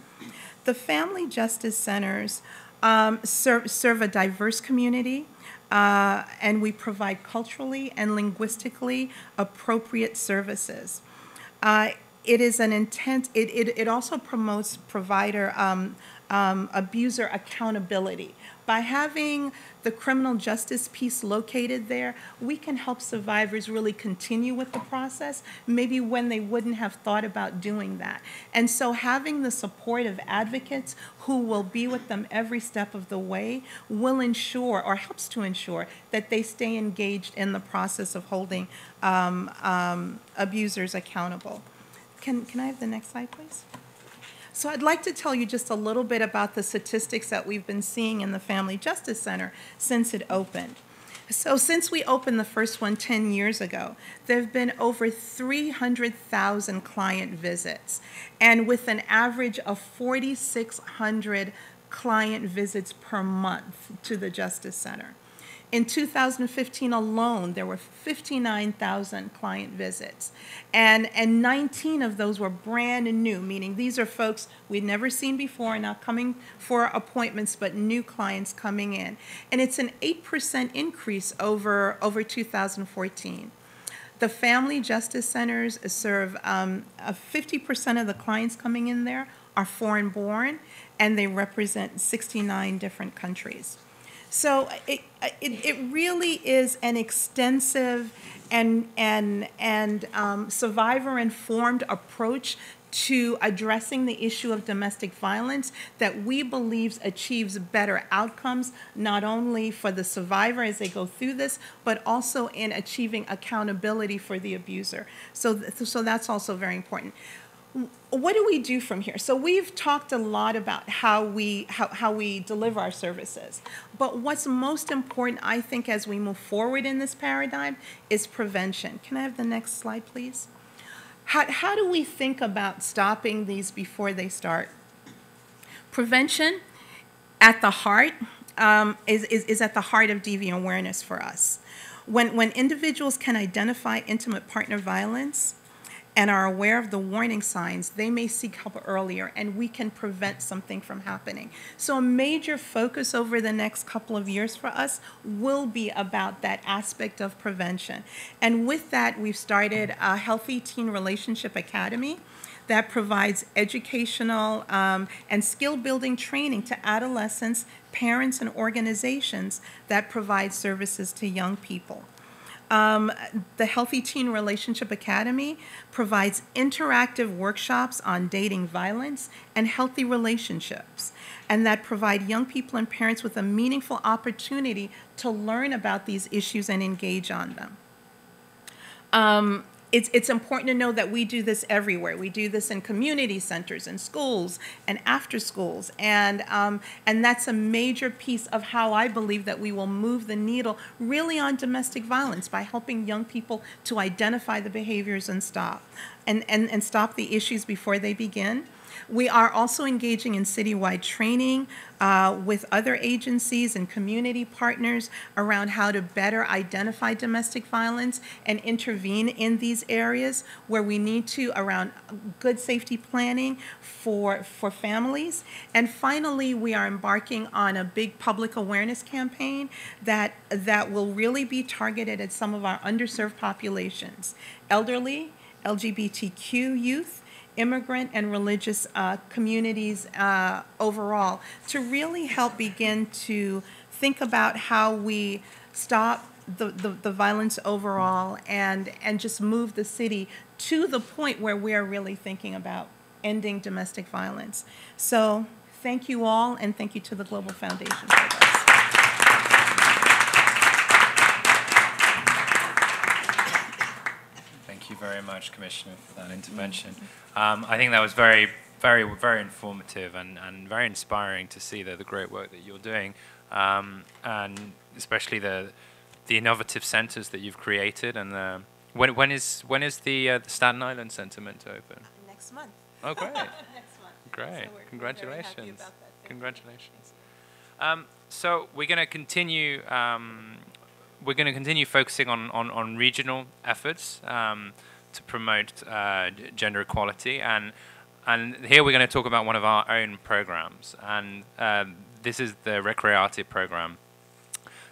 D: The family justice centers um, serve, serve a diverse community. Uh, and we provide culturally and linguistically appropriate services. Uh, it is an intent, it, it, it also promotes provider um, um, abuser accountability. By having the criminal justice piece located there, we can help survivors really continue with the process, maybe when they wouldn't have thought about doing that. And so having the support of advocates who will be with them every step of the way will ensure or helps to ensure that they stay engaged in the process of holding um, um, abusers accountable. Can, can I have the next slide, please? So I'd like to tell you just a little bit about the statistics that we've been seeing in the Family Justice Center since it opened. So since we opened the first one 10 years ago, there have been over 300,000 client visits, and with an average of 4,600 client visits per month to the Justice Center. In 2015 alone, there were 59,000 client visits, and, and 19 of those were brand new, meaning these are folks we'd never seen before, not coming for appointments, but new clients coming in. And it's an 8% increase over, over 2014. The family justice centers serve 50% um, of the clients coming in there are foreign born, and they represent 69 different countries. So it, it, it really is an extensive and, and, and um, survivor informed approach to addressing the issue of domestic violence that we believe achieves better outcomes not only for the survivor as they go through this but also in achieving accountability for the abuser. So th so that's also very important what do we do from here? So we've talked a lot about how we how, how we deliver our services. But what's most important, I think, as we move forward in this paradigm is prevention. Can I have the next slide, please? How, how do we think about stopping these before they start? Prevention at the heart um, is, is, is at the heart of DV awareness for us. When, when individuals can identify intimate partner violence, and are aware of the warning signs, they may seek help earlier and we can prevent something from happening. So, a major focus over the next couple of years for us will be about that aspect of prevention. And with that, we've started a Healthy Teen Relationship Academy that provides educational um, and skill building training to adolescents, parents, and organizations that provide services to young people. Um, the Healthy Teen Relationship Academy provides interactive workshops on dating violence and healthy relationships, and that provide young people and parents with a meaningful opportunity to learn about these issues and engage on them. Um, it's, it's important to know that we do this everywhere. We do this in community centers and schools and after schools. And, um, and that's a major piece of how I believe that we will move the needle really on domestic violence by helping young people to identify the behaviors and stop and, and, and stop the issues before they begin. We are also engaging in citywide training uh, with other agencies and community partners around how to better identify domestic violence and intervene in these areas where we need to around good safety planning for, for families. And finally, we are embarking on a big public awareness campaign that, that will really be targeted at some of our underserved populations, elderly, LGBTQ youth, immigrant and religious uh, communities uh, overall to really help begin to think about how we stop the, the, the, violence overall and, and just move the city to the point where we are really thinking about ending domestic violence. So thank you all and thank you to the Global Foundation for this.
A: Thank you very much, Commissioner, for that intervention. Um, I think that was very, very, very informative and, and very inspiring to see the, the great work that you're doing, um, and especially the the innovative centres that you've created. And the, when when is when is the, uh, the Staten Island Centre meant to open?
D: Next month.
A: Oh, great!
D: Next month.
A: Great!
D: So
A: Congratulations! Congratulations! Um, so we're going to continue um, we're going to continue focusing on, on, on regional efforts um, to promote uh, gender equality. And, and here we're going to talk about one of our own programs. And um, this is the Recreate program.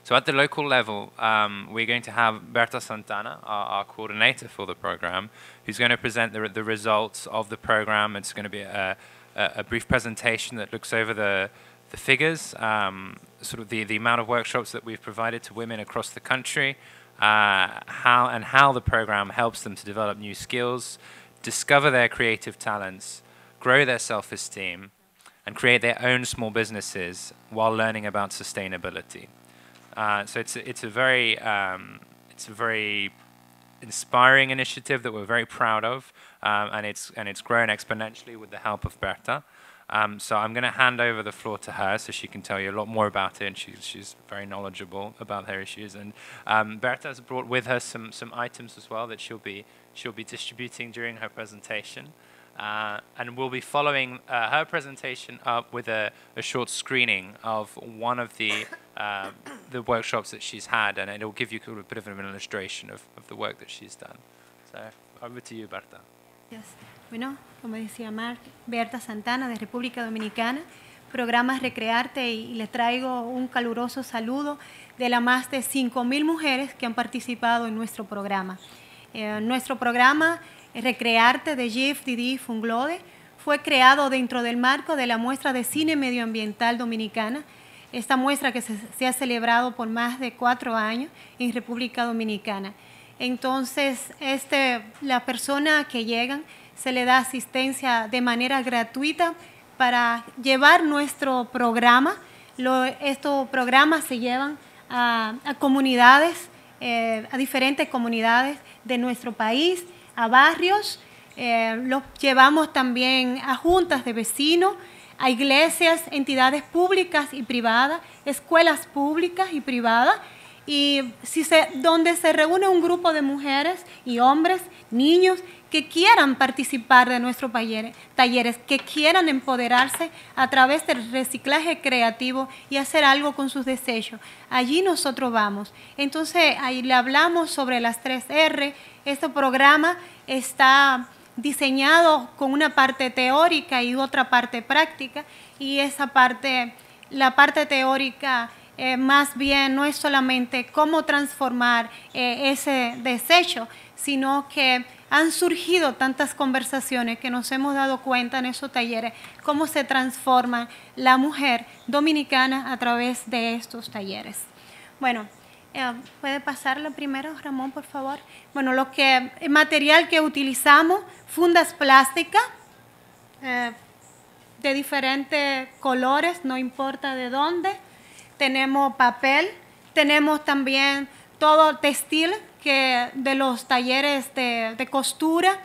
A: So at the local level, um, we're going to have Berta Santana, our, our, coordinator for the program, who's going to present the, the results of the program. It's going to be a, a, a brief presentation that looks over the, the figures, um, sort of the, the amount of workshops that we've provided to women across the country, uh, how and how the program helps them to develop new skills, discover their creative talents, grow their self-esteem, and create their own small businesses while learning about sustainability. Uh, so it's a, it's a very um, it's a very inspiring initiative that we're very proud of, um, and it's and it's grown exponentially with the help of Berta. Um, so I'm going to hand over the floor to her so she can tell you a lot more about it. And she's, she's very knowledgeable about her issues. And um, Berta has brought with her some, some items as well that she'll be, she'll be distributing during her presentation. Uh, and we'll be following uh, her presentation up with a, a, short screening of one of the uh, the workshops that she's had, and it'll give you a bit of an illustration of, of the work that she's done. So over to you, Berta.
E: Yes. Bueno, como decía Mark, Berta Santana de República Dominicana, programas Recrearte y, les traigo un caluroso saludo de las más de 5.000 mujeres que han participado en nuestro programa. Eh, nuestro programa Recrearte de GIF Didi Funglode fue creado dentro del marco de la muestra de cine medioambiental dominicana, esta muestra que se, se ha celebrado por más de cuatro años en República Dominicana. Entonces, este, la persona que llegan se le da asistencia de manera gratuita para llevar nuestro programa. estos programas se llevan a, comunidades, eh, a diferentes comunidades de nuestro país, a barrios. Eh, los llevamos también a juntas de vecinos, a iglesias, entidades públicas y privadas, escuelas públicas y privadas, y si donde se reúne un grupo de mujeres y hombres, niños que quieran participar de nuestros talleres, que quieran empoderarse a través del reciclaje creativo y hacer algo con sus desechos. Allí nosotros vamos. Entonces, ahí le hablamos sobre las 3R. Este programa está diseñado con una parte teórica y otra parte práctica y esa parte, la parte teórica eh, más bien no es solamente cómo transformar eh, ese desecho, sino que han surgido tantas conversaciones que nos hemos dado cuenta en esos talleres, cómo se transforma la mujer dominicana a través de estos talleres. Bueno, eh, ¿puede pasarlo primero, Ramón, por favor? Bueno, lo que, el material que utilizamos, fundas plásticas eh, de diferentes colores, no importa de dónde. Tenemos papel, tenemos también todo textil que de los talleres de, costura,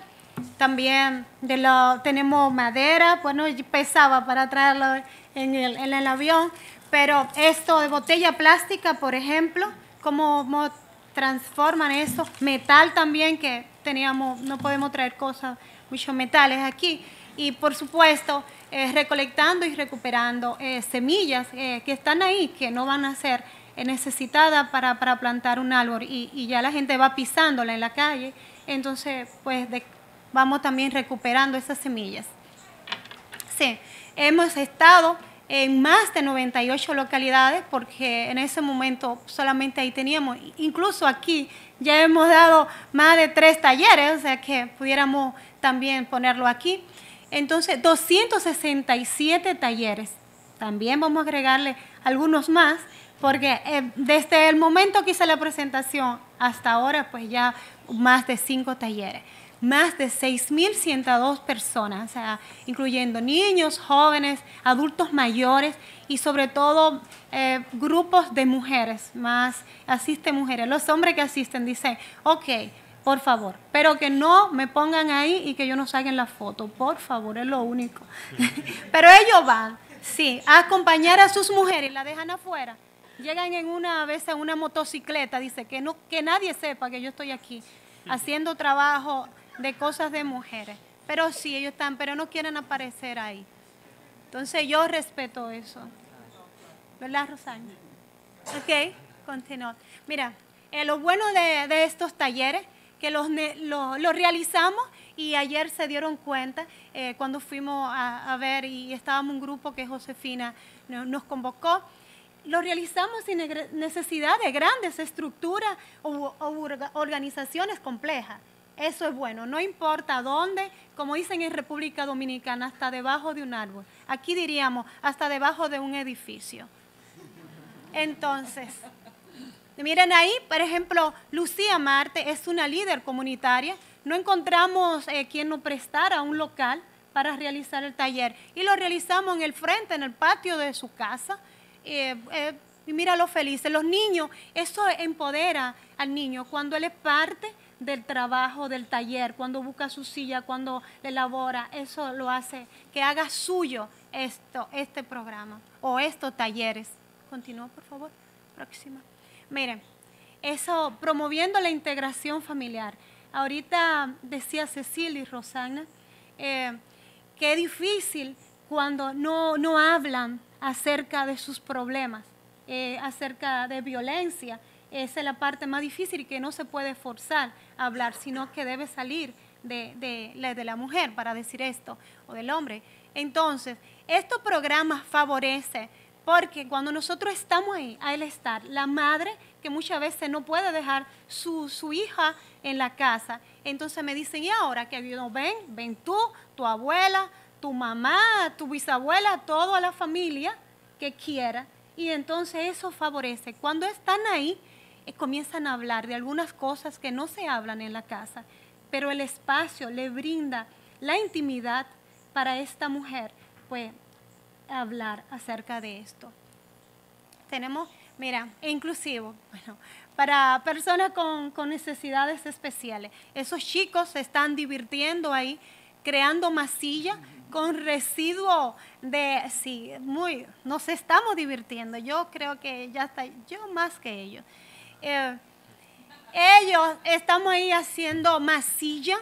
E: también de lo, tenemos madera, bueno, pesaba para traerlo en el, en el avión, pero esto de botella plástica, por ejemplo, cómo, transforman eso, metal también, que teníamos, no podemos traer cosas, muchos metales aquí. y por supuesto eh, recolectando y recuperando eh, semillas eh, que están ahí, que no van a ser necesitadas para, para, plantar un árbol y, y, ya la gente va pisándola en la calle, entonces pues vamos también recuperando esas semillas. Sí, hemos estado en más de 98 localidades, porque en ese momento solamente ahí teníamos, incluso aquí ya hemos dado más de tres talleres, o sea que pudiéramos también ponerlo aquí. Entonces, 267 talleres. También vamos a agregarle algunos más, porque eh, desde el momento que hice la presentación hasta ahora, pues ya más de cinco talleres más de 6.102 personas, o sea, incluyendo niños, jóvenes, adultos mayores y sobre todo eh, grupos de mujeres, más asisten mujeres. Los hombres que asisten dicen, ok, por favor, pero que no me pongan ahí y que yo no salga en la foto, por favor, es lo único. pero ellos van, sí, a acompañar a sus mujeres y la dejan afuera. Llegan en una vez en una motocicleta, dice que no que nadie sepa que yo estoy aquí haciendo trabajo de cosas de mujeres. Pero sí, ellos están, pero no quieren aparecer ahí. Entonces yo respeto eso. ¿Verdad, Rosana? Ok, continúo. Mira, eh, lo bueno de, estos talleres, que los, lo, realizamos y ayer se dieron cuenta eh, cuando fuimos a, ver y estábamos un grupo que Josefina nos convocó. Lo realizamos sin necesidad de grandes estructuras o organizaciones complejas. Eso es bueno, no importa dónde, como dicen en República Dominicana, hasta debajo de un árbol. Aquí diríamos, hasta debajo de un edificio. Entonces, miren ahí, por ejemplo, Lucía Marte es una líder comunitaria. No encontramos eh, quien nos prestara un local para realizar el taller y lo realizamos en el frente, en el patio de su casa. Eh, eh, y mira lo felices, los niños, eso empodera al niño cuando él es parte del trabajo del taller, cuando busca su silla, cuando elabora, eso lo hace que haga suyo esto, este programa o estos talleres. Continúa, por favor. Próxima. Miren, eso promoviendo la integración familiar. Ahorita decía Cecilia y Rosana eh, que es difícil cuando no, no hablan acerca de sus problemas, eh, acerca de violencia esa es la parte más difícil y que no se puede forzar a hablar, sino que debe salir de, de, la mujer para decir esto, o del hombre. Entonces, estos programas favorecen porque cuando nosotros estamos ahí, a él estar, la madre que muchas veces no puede dejar su, su hija en la casa, entonces me dicen, ¿y ahora que no ven? Ven tú, tu abuela, tu mamá, tu bisabuela, toda la familia que quiera. Y entonces eso favorece. Cuando están ahí, eh, comienzan a hablar de algunas cosas que no se hablan en la casa, pero el espacio le brinda la intimidad para esta mujer, pues, hablar acerca de esto. Tenemos, mira, inclusivo, bueno, para personas con, con necesidades especiales. Esos chicos se están divirtiendo ahí, creando masilla con residuo de, sí, muy, nos estamos divirtiendo. Yo creo que ya está, yo más que ellos. Eh, ellos estamos ahí haciendo masilla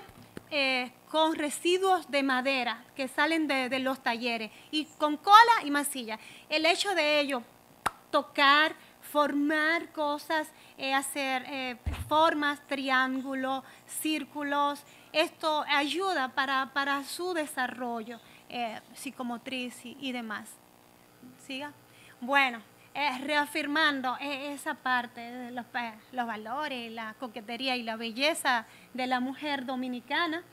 E: eh, con residuos de madera que salen de, los talleres y con cola y masilla. El hecho de ellos tocar, formar cosas, eh, hacer formas, triángulos, círculos, esto ayuda para, para su desarrollo psicomotriz y, y demás. ¿Siga? Bueno reafirmando e, esa parte de los, los, valores, la coquetería y la belleza de la mujer dominicana.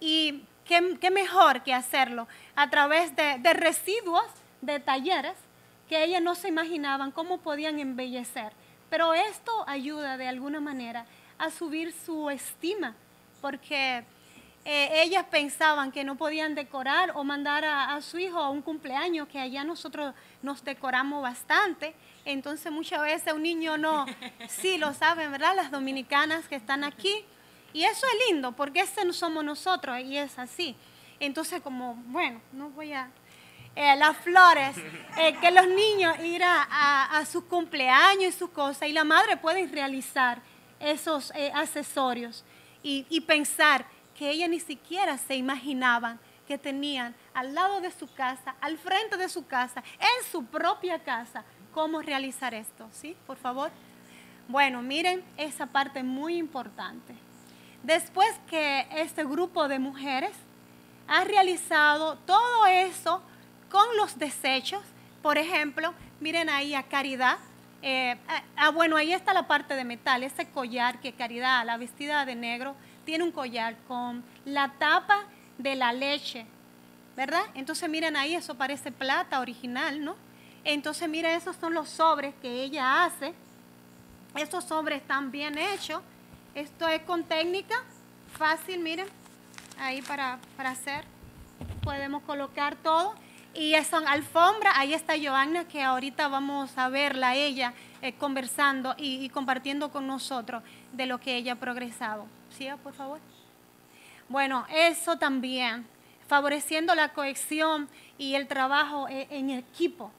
E: Y qué, mejor que hacerlo a través de, de, residuos de talleres que ellas no se imaginaban cómo podían embellecer. Pero esto ayuda de alguna manera a subir su estima, porque eh, ellas pensaban que no podían decorar o mandar a, su hijo a un cumpleaños, que allá nosotros nos decoramos bastante. Entonces muchas veces un niño no, sí lo saben, ¿verdad? Las dominicanas que están aquí. Y eso es lindo, porque ese no somos nosotros y es así. Entonces como, bueno, no voy a... Eh, las flores, eh, que los niños ir a, sus cumpleaños y sus cosas, y la madre puede realizar esos accesorios y, pensar que ellas ni siquiera se imaginaban que tenían al lado de su casa, al frente de su casa, en su propia casa, cómo realizar esto. ¿Sí? Por favor. Bueno, miren esa parte muy importante. Después que este grupo de mujeres ha realizado todo eso con los desechos, por ejemplo, miren ahí a Caridad. Eh, ah, ah, bueno, ahí está la parte de metal, ese collar que Caridad, la vestida de negro, tiene un collar con la tapa de la leche, ¿verdad? Entonces miren ahí, eso parece plata original, ¿no? Entonces miren, esos son los sobres que ella hace. Estos sobres están bien hechos. Esto es con técnica fácil, miren, ahí para, para hacer. Podemos colocar todo. Y son alfombra, ahí está Joanna, que ahorita vamos a verla ella eh, conversando y, compartiendo con nosotros de lo que ella ha progresado. ¿Sí, por favor? Bueno, eso también, favoreciendo la cohesión y el trabajo eh, en equipo.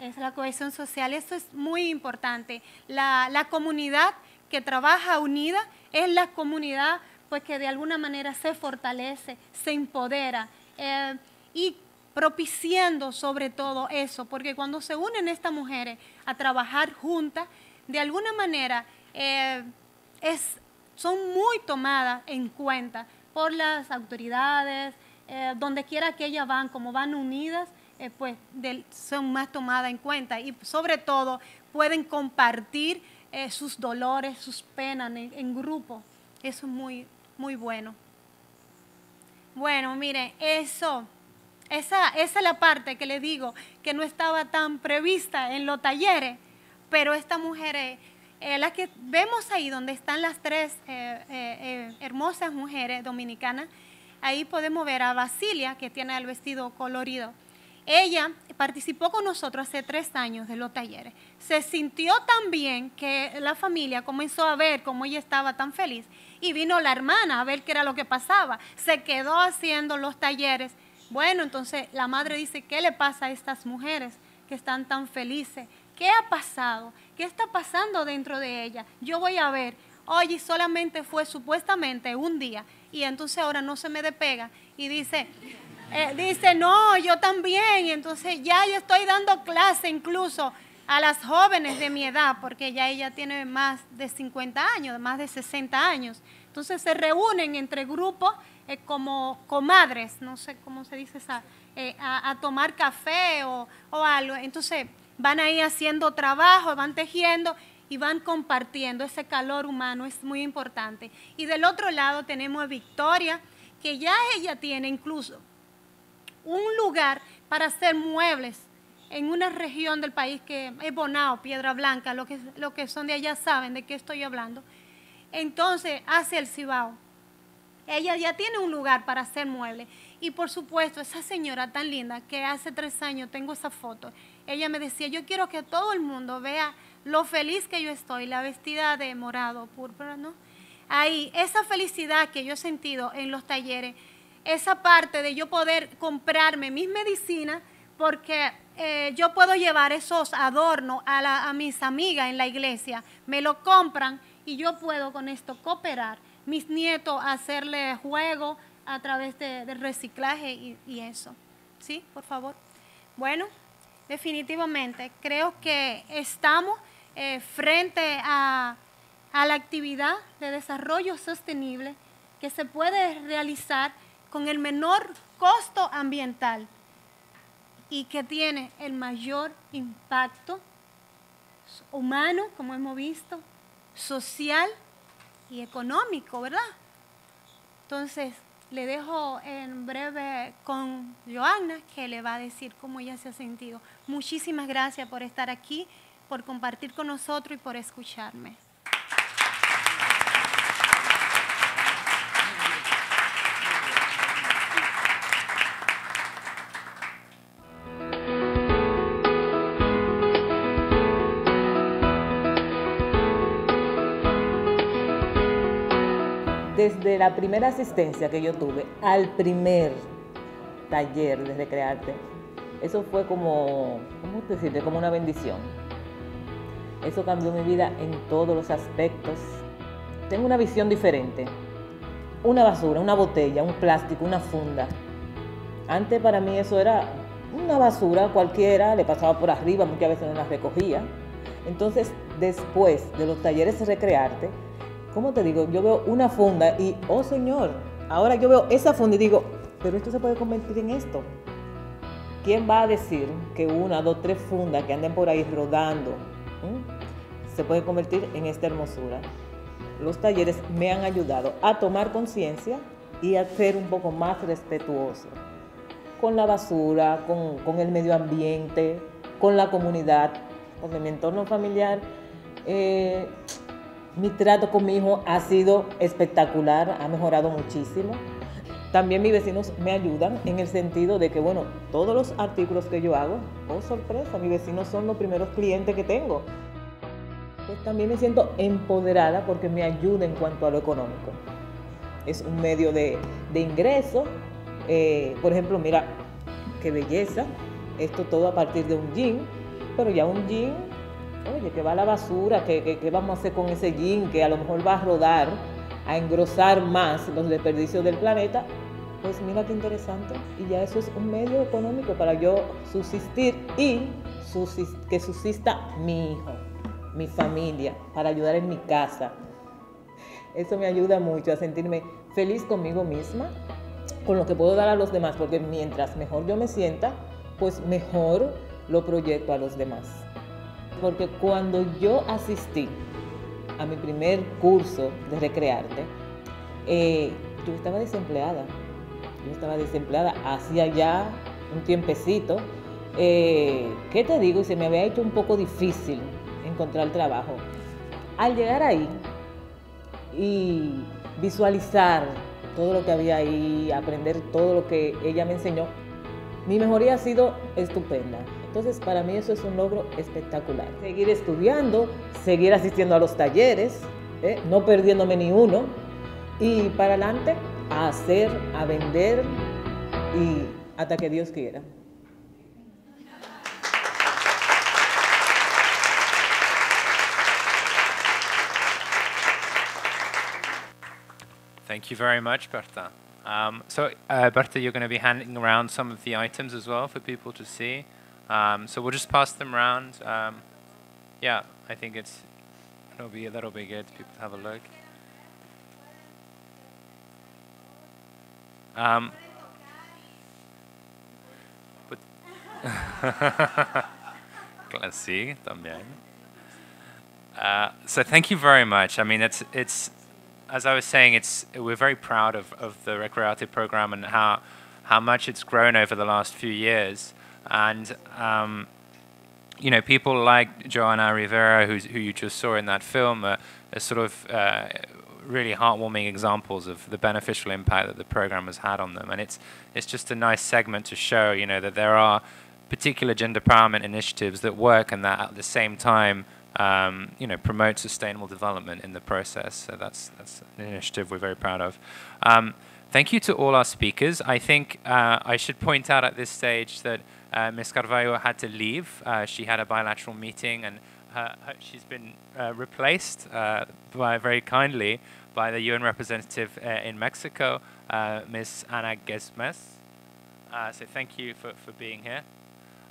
E: Es la cohesión social, eso es muy importante. La, la comunidad que trabaja unida es la comunidad pues que de alguna manera se fortalece, se empodera. Eh, y propiciando sobre todo eso, porque cuando se unen estas mujeres a trabajar juntas, de alguna manera eh, es, son muy tomadas en cuenta por las autoridades, eh, donde quiera que ellas van, como van unidas, eh, pues son más tomadas en cuenta y sobre todo pueden compartir sus dolores, sus penas en, grupo. Eso es muy, muy bueno. Bueno, mire, eso esa, es la parte que le digo que no estaba tan prevista en los talleres, pero esta mujer, eh, eh, la que vemos ahí donde están las tres eh, hermosas mujeres dominicanas, ahí podemos ver a Basilia, que tiene el vestido colorido. Ella participó con nosotros hace tres años de los talleres. Se sintió tan bien que la familia comenzó a ver cómo ella estaba tan feliz y vino la hermana a ver qué era lo que pasaba. Se quedó haciendo los talleres bueno, entonces la madre dice, ¿qué le pasa a estas mujeres que están tan felices? ¿Qué ha pasado? ¿Qué está pasando dentro de ella? Yo voy a ver. Oye, solamente fue supuestamente un día y entonces ahora no se me despega y dice, eh, dice, no, yo también. Y entonces ya yo estoy dando clase incluso a las jóvenes de mi edad, porque ya ella tiene más de 50 años, más de 60 años. Entonces se reúnen entre grupos eh, como comadres, no sé cómo se dice esa, eh, a, tomar café o, algo. Entonces van ahí haciendo trabajo, van tejiendo y van compartiendo. Ese calor humano es muy importante. Y del otro lado tenemos a Victoria, que ya ella tiene incluso un lugar para hacer muebles en una región del país que es Bonao, Piedra Blanca, lo que, lo que son de allá saben de qué estoy hablando. Entonces, hacia el Cibao. Ella ya tiene un lugar para hacer muebles. Y por supuesto, esa señora tan linda que hace tres años tengo esa foto, ella me decía, yo quiero que todo el mundo vea lo feliz que yo estoy, la vestida de morado, púrpura, ¿no? Ahí, esa felicidad que yo he sentido en los talleres, esa parte de yo poder comprarme mis medicinas, porque eh, yo puedo llevar esos adornos a, a mis amigas en la iglesia, me lo compran y yo puedo con esto cooperar mis nietos hacerle juego a través de, del reciclaje y, eso. ¿Sí? Por favor. Bueno, definitivamente creo que estamos eh, frente a, a la actividad de desarrollo sostenible que se puede realizar con el menor costo ambiental y que tiene el mayor impacto humano, como hemos visto, social y económico, ¿verdad? Entonces, le dejo en breve con Joana, que le va a decir cómo ella se ha sentido. Muchísimas gracias por estar aquí, por compartir con nosotros y por escucharme.
F: Desde la primera asistencia que yo tuve al primer taller de Recrearte, eso fue como, ¿cómo decirte? Como una bendición. Eso cambió mi vida en todos los aspectos. Tengo una visión diferente. Una basura, una botella, un plástico, una funda. Antes para mí eso era una basura cualquiera, le pasaba por arriba, muchas veces no las recogía. Entonces, después de los talleres de recrearte, ¿cómo te digo? Yo veo una funda y, oh Señor, ahora yo veo esa funda y digo, pero esto se puede convertir en esto. ¿Quién va a decir que una, dos, tres fundas que anden por ahí rodando se puede convertir en esta hermosura? Los talleres me han ayudado a tomar conciencia y a ser un poco más respetuoso con la basura, con, el medio ambiente, con la comunidad, con mi entorno familiar. Eh, mi trato con mi hijo ha sido espectacular, ha mejorado muchísimo. También mis vecinos me ayudan en el sentido de que, bueno, todos los artículos que yo hago, oh sorpresa, mis vecinos son los primeros clientes que tengo. Pues también me siento empoderada porque me ayuda en cuanto a lo económico. Es un medio de, de ingreso. Eh, por ejemplo, mira, qué belleza. Esto todo a partir de un jean, pero ya un jean, oye, que va la basura, ¿qué, qué vamos a hacer con ese jean que a lo mejor va a rodar, a engrosar más los desperdicios del planeta? Pues mira qué interesante. Y ya eso es un medio económico para yo subsistir y que subsista mi hijo, mi familia, para ayudar en mi casa. Eso me ayuda mucho a sentirme feliz conmigo misma, con lo que puedo dar a los demás, porque mientras mejor yo me sienta, pues mejor lo proyecto a los demás. Porque cuando yo asistí a mi primer curso de recrearte, eh, yo estaba desempleada yo estaba desempleada hacía ya un tiempecito. Eh, ¿Qué te digo? Y se me había hecho un poco difícil encontrar trabajo. Al llegar ahí y visualizar todo lo que había ahí, aprender todo lo que ella me enseñó, mi mejoría ha sido estupenda. Entonces, para mí eso es un logro espectacular. Seguir estudiando, seguir asistiendo a los talleres, ¿eh? no perdiéndome ni uno, y para adelante a hacer, a vender y hasta que Dios quiera.
A: Thank you very much, Berta. Um, so, uh, Berta, you're going to be handing around some of the items as well for people to see. Um, so we'll just pass them around. Um, yeah, I think it's it'll be that'll be good. People have a look. Um, but sí, también. Uh, so thank you very much. I mean, it's it's as I was saying, it's we're very proud of, of the Recreative program and how how much it's grown over the last few years. And um, you know, people like Joanna Rivera, who you just saw in that film, are, are sort of uh, really heartwarming examples of the beneficial impact that the program has had on them. And it's it's just a nice segment to show, you know, that there are particular gender empowerment initiatives that work and that at the same time, um, you know, promote sustainable development in the process. So that's that's an initiative we're very proud of. Um, thank you to all our speakers. I think uh, I should point out at this stage that uh, Ms. Carvalho had to leave. Uh, she had a bilateral meeting and her, her, she's been uh, replaced uh, by very kindly by the UN representative uh, in Mexico, uh, Ms. Ana Gesmes. So thank you for, for being here.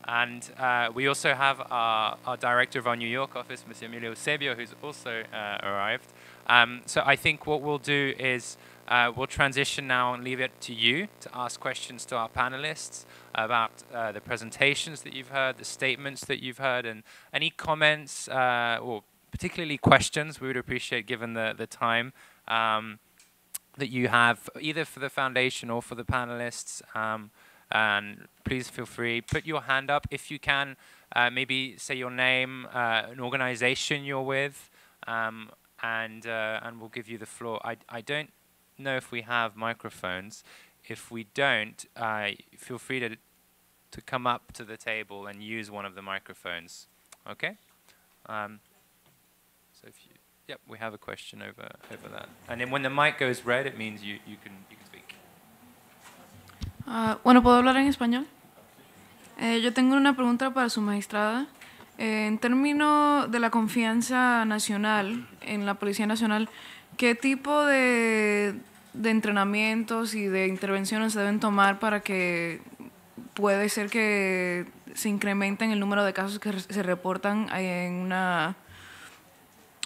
A: And we also have our, our director of our New York office, Mr. Emilio Sebio, who's also arrived. Um, so I think what we'll do is uh, we'll transition now and leave it to you to ask questions to our panelists about uh, the presentations that you've heard, the statements that you've heard, and any comments uh, or particularly questions we would appreciate given the, the time um, that you have either for the foundation or for the panelists. Um, and please feel free, put your hand up if you can, uh, maybe say your name, uh, an organization you're with, um, and, uh, and we'll give you the floor. I, I don't know if we have microphones. If we don't, uh, feel free to, to come up to the table and use one of the microphones. Okay? Um, so if you, yep, we have a question over, over that. And then when the mic goes red, it means you, you, can, you can speak.
G: Uh, bueno, ¿puedo hablar en español? Eh, yo tengo una pregunta para su magistrada. Eh, en términos de la confianza nacional en la Policía Nacional, ¿qué tipo de, de entrenamientos y de intervenciones se deben tomar para que puede ser que se incrementen el número de casos que se reportan en una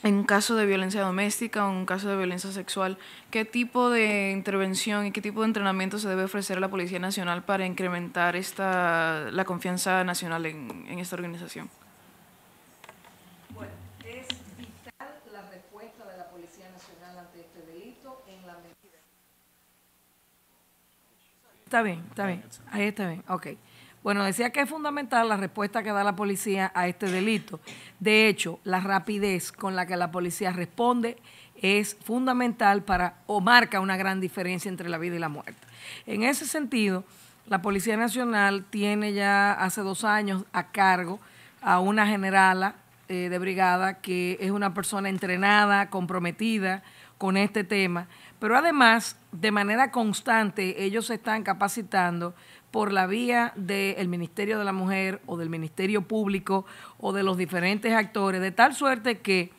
G: en un caso de violencia doméstica o un caso de violencia sexual, ¿qué tipo de intervención y qué tipo de entrenamiento se debe ofrecer a la Policía Nacional para incrementar esta, la confianza nacional en, en esta organización?
C: Bueno, es vital la respuesta de la Policía Nacional ante este delito en la medida. Está bien, está bien. Ahí está bien. Ok. Bueno, decía que es fundamental la respuesta que da la policía a este delito. De hecho, la rapidez con la que la policía responde es fundamental para o marca una gran diferencia entre la vida y la muerte. En ese sentido, la Policía Nacional tiene ya hace dos años a cargo a una generala eh, de brigada que es una persona entrenada, comprometida con este tema, pero además, de manera constante, ellos se están capacitando por la vía del Ministerio de la Mujer o del Ministerio Público o de los diferentes actores, de tal suerte que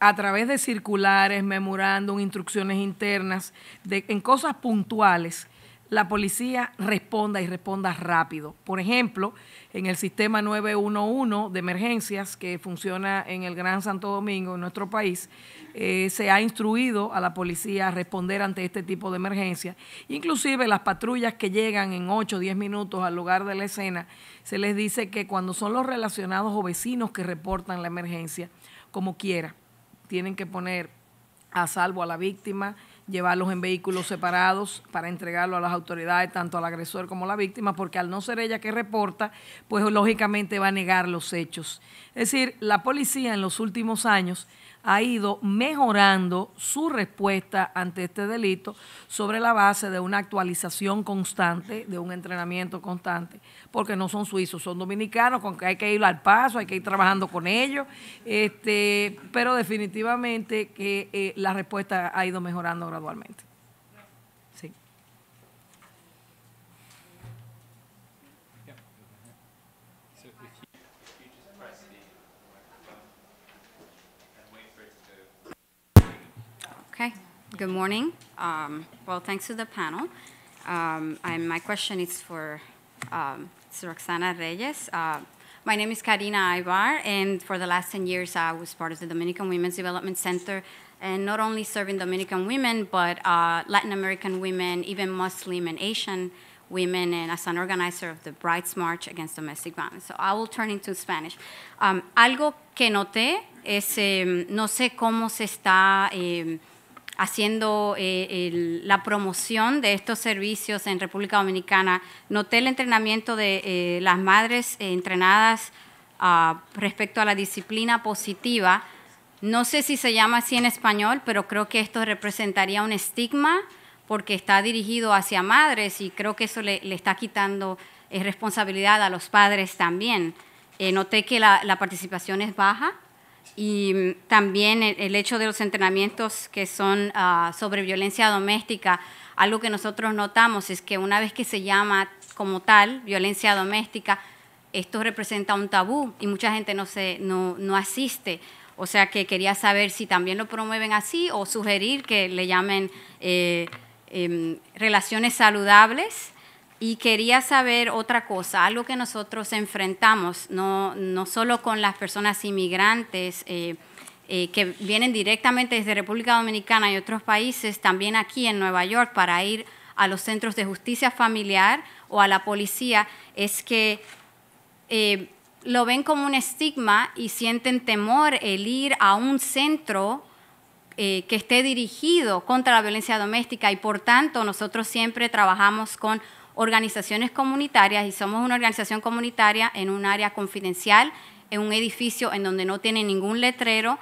C: a través de circulares, memorándum, instrucciones internas, de, en cosas puntuales, la policía responda y responda rápido. Por ejemplo, en el sistema 911 de emergencias que funciona en el Gran Santo Domingo, en nuestro país, eh, se ha instruido a la policía a responder ante este tipo de emergencia. Inclusive las patrullas que llegan en 8 o 10 minutos al lugar de la escena, se les dice que cuando son los relacionados o vecinos que reportan la emergencia, como quiera, tienen que poner a salvo a la víctima, llevarlos en vehículos separados para entregarlo a las autoridades, tanto al agresor como a la víctima, porque al no ser ella que reporta, pues lógicamente va a negar los hechos. Es decir, la policía en los últimos años ha ido mejorando su respuesta ante este delito sobre la base de una actualización constante, de un entrenamiento constante, porque no son suizos, son dominicanos, con que hay que ir al paso, hay que ir trabajando con ellos, este, pero definitivamente que eh, la respuesta ha ido mejorando gradualmente.
H: Good morning. Um, well, thanks to the panel. Um, my question is for um, Roxana Reyes. Uh, my name is Karina Ibar, and for the last 10 years, I was part of the Dominican Women's Development Center, and not only serving Dominican women, but uh, Latin American women, even Muslim and Asian women, and as an organizer of the Brides March Against Domestic Violence. So I will turn into Spanish. Um, algo que noté es, no sé cómo se está... haciendo eh, la promoción de estos servicios en República Dominicana. Noté el entrenamiento de eh, las madres eh, entrenadas ah, respecto a la disciplina positiva. No sé si se llama así en español, pero creo que esto representaría un estigma porque está dirigido hacia madres y creo que eso le, está quitando responsabilidad a los padres también. noté que la participación es baja y mm, también el, hecho de los entrenamientos que son ah, sobre violencia doméstica, algo que nosotros notamos es que una vez que se llama como tal violencia doméstica, esto representa un tabú y mucha gente no, se, no, no asiste. O sea que quería saber si también lo promueven así o sugerir que le llamen eh, em, relaciones saludables y quería saber otra cosa, algo que nosotros enfrentamos, no, no solo con las personas inmigrantes eh, eh, que vienen directamente desde República Dominicana y otros países, también aquí en Nueva York para ir a los centros de justicia familiar o a la policía, es que eh, lo ven como un estigma y sienten temor el ir a un centro que esté dirigido contra la violencia doméstica y por tanto nosotros siempre trabajamos con organizaciones comunitarias y somos una organización comunitaria en un área confidencial, en un edificio en donde no tiene ningún letrero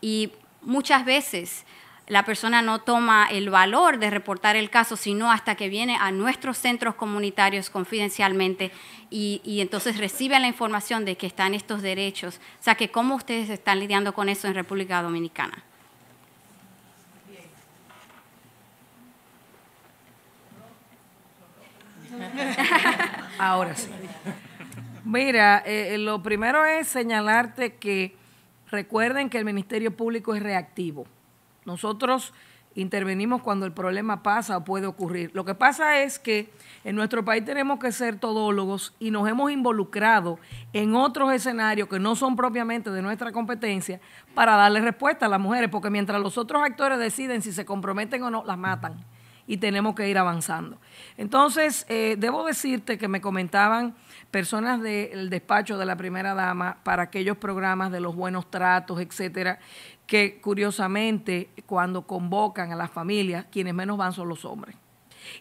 H: y muchas veces la persona no toma el valor de reportar el caso, sino hasta que viene a nuestros centros comunitarios confidencialmente y, entonces recibe la información de que están estos derechos. O sea, que cómo ustedes están lidiando con eso en República Dominicana.
C: Ahora sí. Mira, eh, lo primero es señalarte que recuerden que el Ministerio Público es reactivo. Nosotros intervenimos cuando el problema pasa o puede ocurrir. Lo que pasa es que en nuestro país tenemos que ser todólogos y nos hemos involucrado en otros escenarios que no son propiamente de nuestra competencia para darle respuesta a las mujeres, porque mientras los otros actores deciden si se comprometen o no, las matan y tenemos que ir avanzando. Entonces, eh, debo decirte que me comentaban personas del despacho de la primera dama para aquellos programas de los buenos tratos, etcétera, que curiosamente cuando convocan a las familias, quienes menos van son los hombres.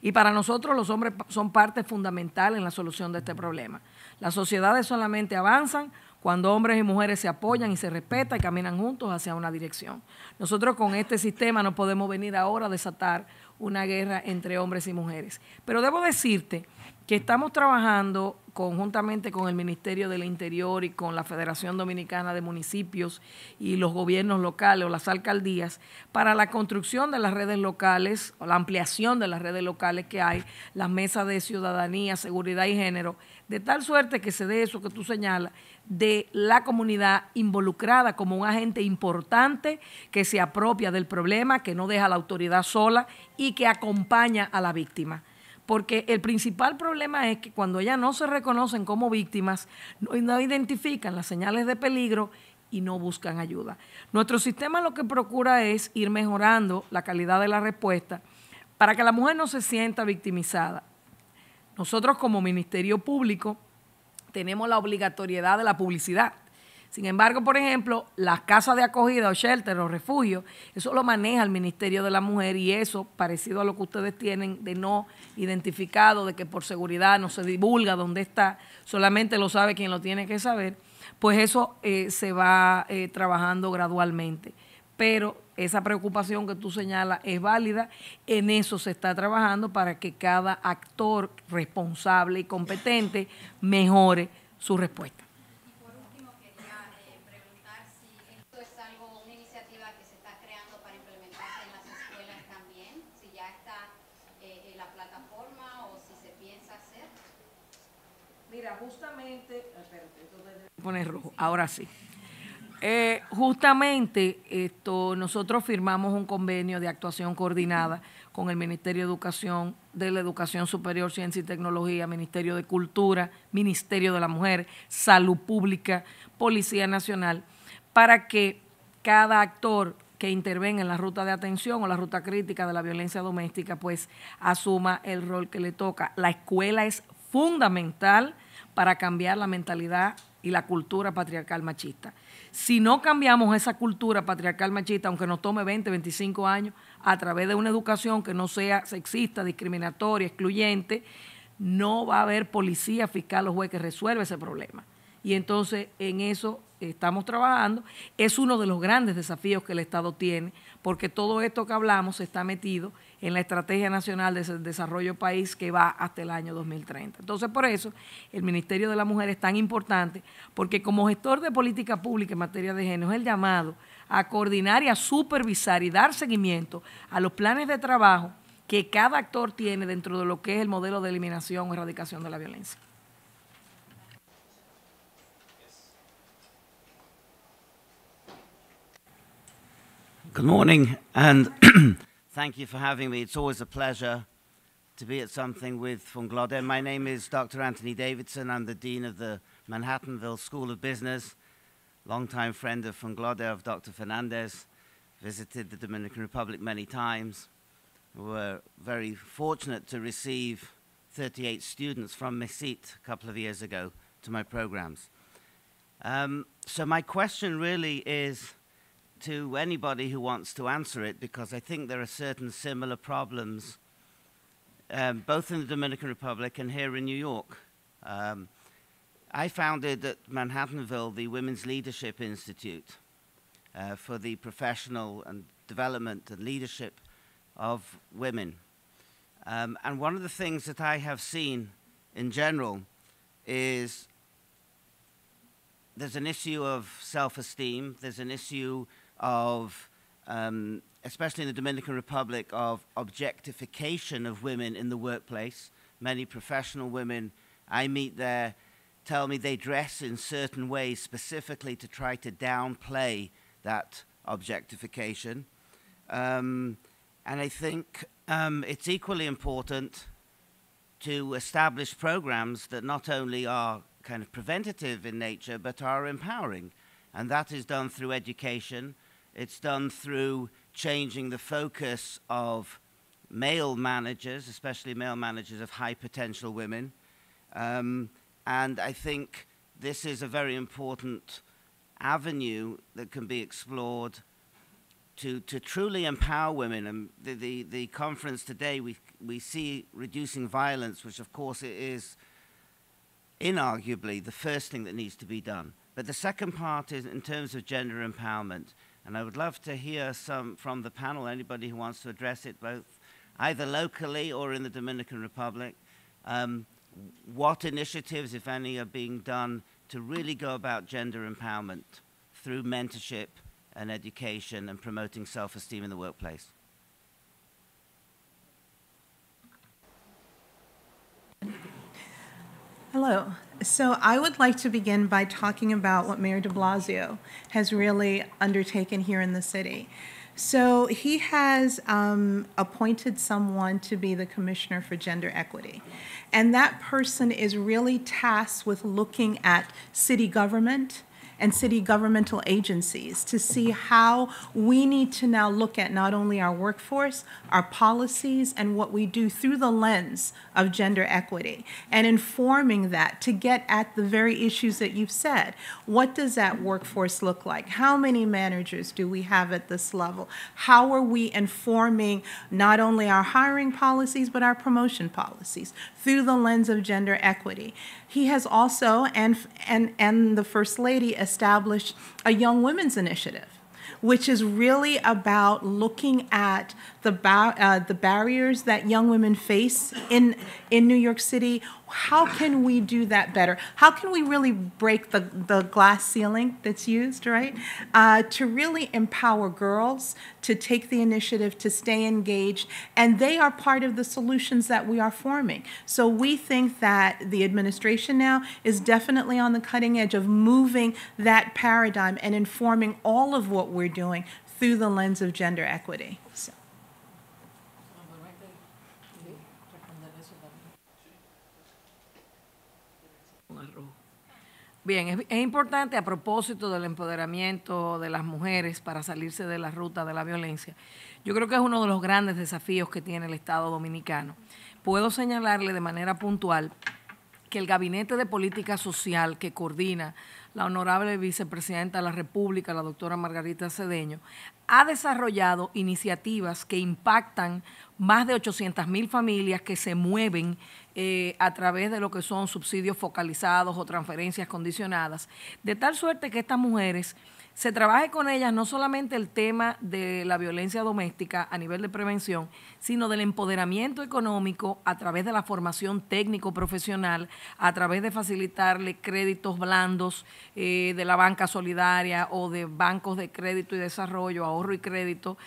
C: Y para nosotros los hombres son parte fundamental en la solución de este problema. Las sociedades solamente avanzan cuando hombres y mujeres se apoyan y se respetan y caminan juntos hacia una dirección. Nosotros con este sistema no podemos venir ahora a desatar una guerra entre hombres y mujeres. Pero debo decirte que estamos trabajando conjuntamente con el Ministerio del Interior y con la Federación Dominicana de Municipios y los gobiernos locales o las alcaldías para la construcción de las redes locales o la ampliación de las redes locales que hay, las mesas de ciudadanía, seguridad y género, de tal suerte que se dé eso que tú señalas, de la comunidad involucrada como un agente importante que se apropia del problema, que no deja a la autoridad sola y que acompaña a la víctima porque el principal problema es que cuando ellas no se reconocen como víctimas, no, identifican las señales de peligro y no buscan ayuda. Nuestro sistema lo que procura es ir mejorando la calidad de la respuesta para que la mujer no se sienta victimizada. Nosotros como Ministerio Público tenemos la obligatoriedad de la publicidad. Sin embargo, por ejemplo, las casas de acogida o shelter o refugio, eso lo maneja el Ministerio de la Mujer y eso, parecido a lo que ustedes tienen de no identificado, de que por seguridad no se divulga dónde está, solamente lo sabe quien lo tiene que saber, pues eso eh, se va eh, trabajando gradualmente. Pero esa preocupación que tú señalas es válida, en eso se está trabajando para que cada actor responsable y competente mejore su respuesta. poner rojo. Ahora sí. Eh, justamente esto, nosotros firmamos un convenio de actuación coordinada con el Ministerio de Educación, de la Educación Superior, Ciencia y Tecnología, Ministerio de Cultura, Ministerio de la Mujer, Salud Pública, Policía Nacional, para que cada actor que intervenga en la ruta de atención o la ruta crítica de la violencia doméstica, pues asuma el rol que le toca. La escuela es fundamental para cambiar la mentalidad y la cultura patriarcal machista. Si no cambiamos esa cultura patriarcal machista, aunque nos tome 20, 25 años, a través de una educación que no sea sexista, discriminatoria, excluyente, no va a haber policía, fiscal o juez que resuelva ese problema. Y entonces en eso estamos trabajando. Es uno de los grandes desafíos que el Estado tiene, porque todo esto que hablamos está metido en la Estrategia Nacional de Desarrollo País que va hasta el año 2030. Entonces, por eso, el Ministerio de la Mujer es tan importante, porque como gestor de política pública en materia de género es el llamado a coordinar y a supervisar y dar seguimiento a los planes de trabajo que cada actor tiene dentro de lo que es el modelo de eliminación o erradicación de la violencia.
I: Good morning, and thank you for having me. It's always a pleasure to be at something with Funglode. My name is Dr. Anthony Davidson. I'm the Dean of the Manhattanville School of Business, longtime friend of Funglode, of Dr. Fernandez, visited the Dominican Republic many times. We were very fortunate to receive 38 students from Mesite a couple of years ago to my programs. Um, so my question really is, to anybody who wants to answer it because I think there are certain similar problems um, both in the Dominican Republic and here in New York. Um, I founded at Manhattanville the Women's Leadership Institute uh, for the professional and development and leadership of women. Um, and one of the things that I have seen in general is there's an issue of self esteem, there's an issue of, um, especially in the Dominican Republic, of objectification of women in the workplace. Many professional women I meet there tell me they dress in certain ways specifically to try to downplay that objectification. Um, And I think um, it's equally important to establish programs that not only are kind of preventative in nature, but are empowering. And that is done through education. It's done through changing the focus of male managers, especially male managers of high potential women. Um, and I think this is a very important avenue that can be explored to, to truly empower women. And the, the, the conference today, we, we see reducing violence, which of course it is inarguably the first thing that needs to be done. But the second part is in terms of gender empowerment. And I would love to hear some from the panel, anybody who wants to address it, both either locally or in the Dominican Republic. Um, what initiatives, if any, are being done to really go about gender empowerment through mentorship and education and promoting self-esteem in the workplace?
D: Hello. So I would like to begin by talking about what Mayor de Blasio has really undertaken here in the city. So he has um, appointed someone to be the commissioner for gender equity. And that person is really tasked with looking at city government and city governmental agencies to see how we need to now look at not only our workforce, our policies, and what we do through the lens of gender equity and informing that to get at the very issues that you've said. What does that workforce look like? How many managers do we have at this level? How are we informing not only our hiring policies, but our promotion policies through the lens of gender equity? He has also, and, and, and the First Lady, established a Young Women's Initiative which is really about looking at the, bar, uh, the barriers that young women face in, in New York City. How can we do that better? How can we really break the, the glass ceiling that's used, right? Uh, to really empower girls to take the initiative, to stay engaged, and they are part of the solutions that we are forming. So we think that the administration now is definitely on the cutting edge of moving that paradigm and informing all of what we're doing through the lens of gender equity. So.
C: Bien, es, es, importante a propósito del empoderamiento de las mujeres para salirse de la ruta de la violencia. Yo creo que es uno de los grandes desafíos que tiene el Estado dominicano. Puedo señalarle de manera puntual que el Gabinete de Política Social que coordina la honorable vicepresidenta de la República, la doctora Margarita Cedeño, ha desarrollado iniciativas que impactan más de 800 mil familias que se mueven eh, a través de lo que son subsidios focalizados o transferencias condicionadas, de tal suerte que estas mujeres se trabaje con ellas no solamente el tema de la violencia doméstica a nivel de prevención, sino del empoderamiento económico a través de la formación técnico-profesional, a través de facilitarle créditos blandos eh, de la banca solidaria o de bancos de crédito y desarrollo, ahorro y crédito,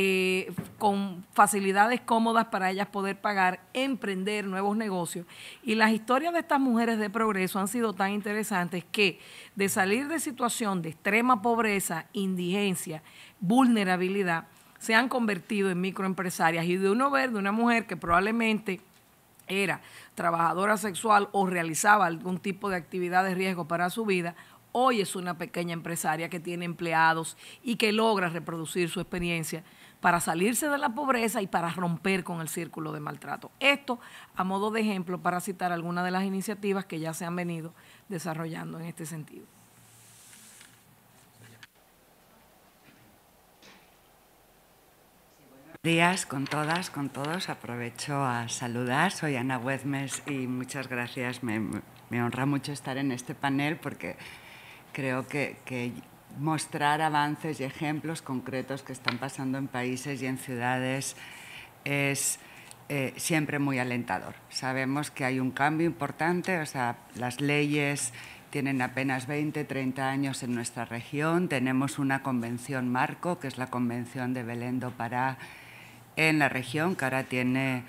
C: eh, con facilidades cómodas para ellas poder pagar, emprender nuevos negocios. Y las historias de estas mujeres de progreso han sido tan interesantes que de salir de situación de extrema pobreza, indigencia, vulnerabilidad, se han convertido en microempresarias. Y de uno ver de una mujer que probablemente era trabajadora sexual o realizaba algún tipo de actividad de riesgo para su vida, hoy es una pequeña empresaria que tiene empleados y que logra reproducir su experiencia para salirse de la pobreza y para romper con el círculo de maltrato. Esto a modo de ejemplo para citar algunas de las iniciativas que ya se han venido desarrollando en este sentido.
J: Días con todas, con todos. Aprovecho a saludar. Soy Ana Huezmes y muchas gracias. Me, me honra mucho estar en este panel porque creo que, que mostrar avances y ejemplos concretos que están pasando en países y en ciudades es eh, siempre muy alentador. Sabemos que hay un cambio importante, o sea, las leyes tienen apenas 20, 30 años en nuestra región. Tenemos una convención marco, que es la Convención de Belén do Pará en la región, que ahora tiene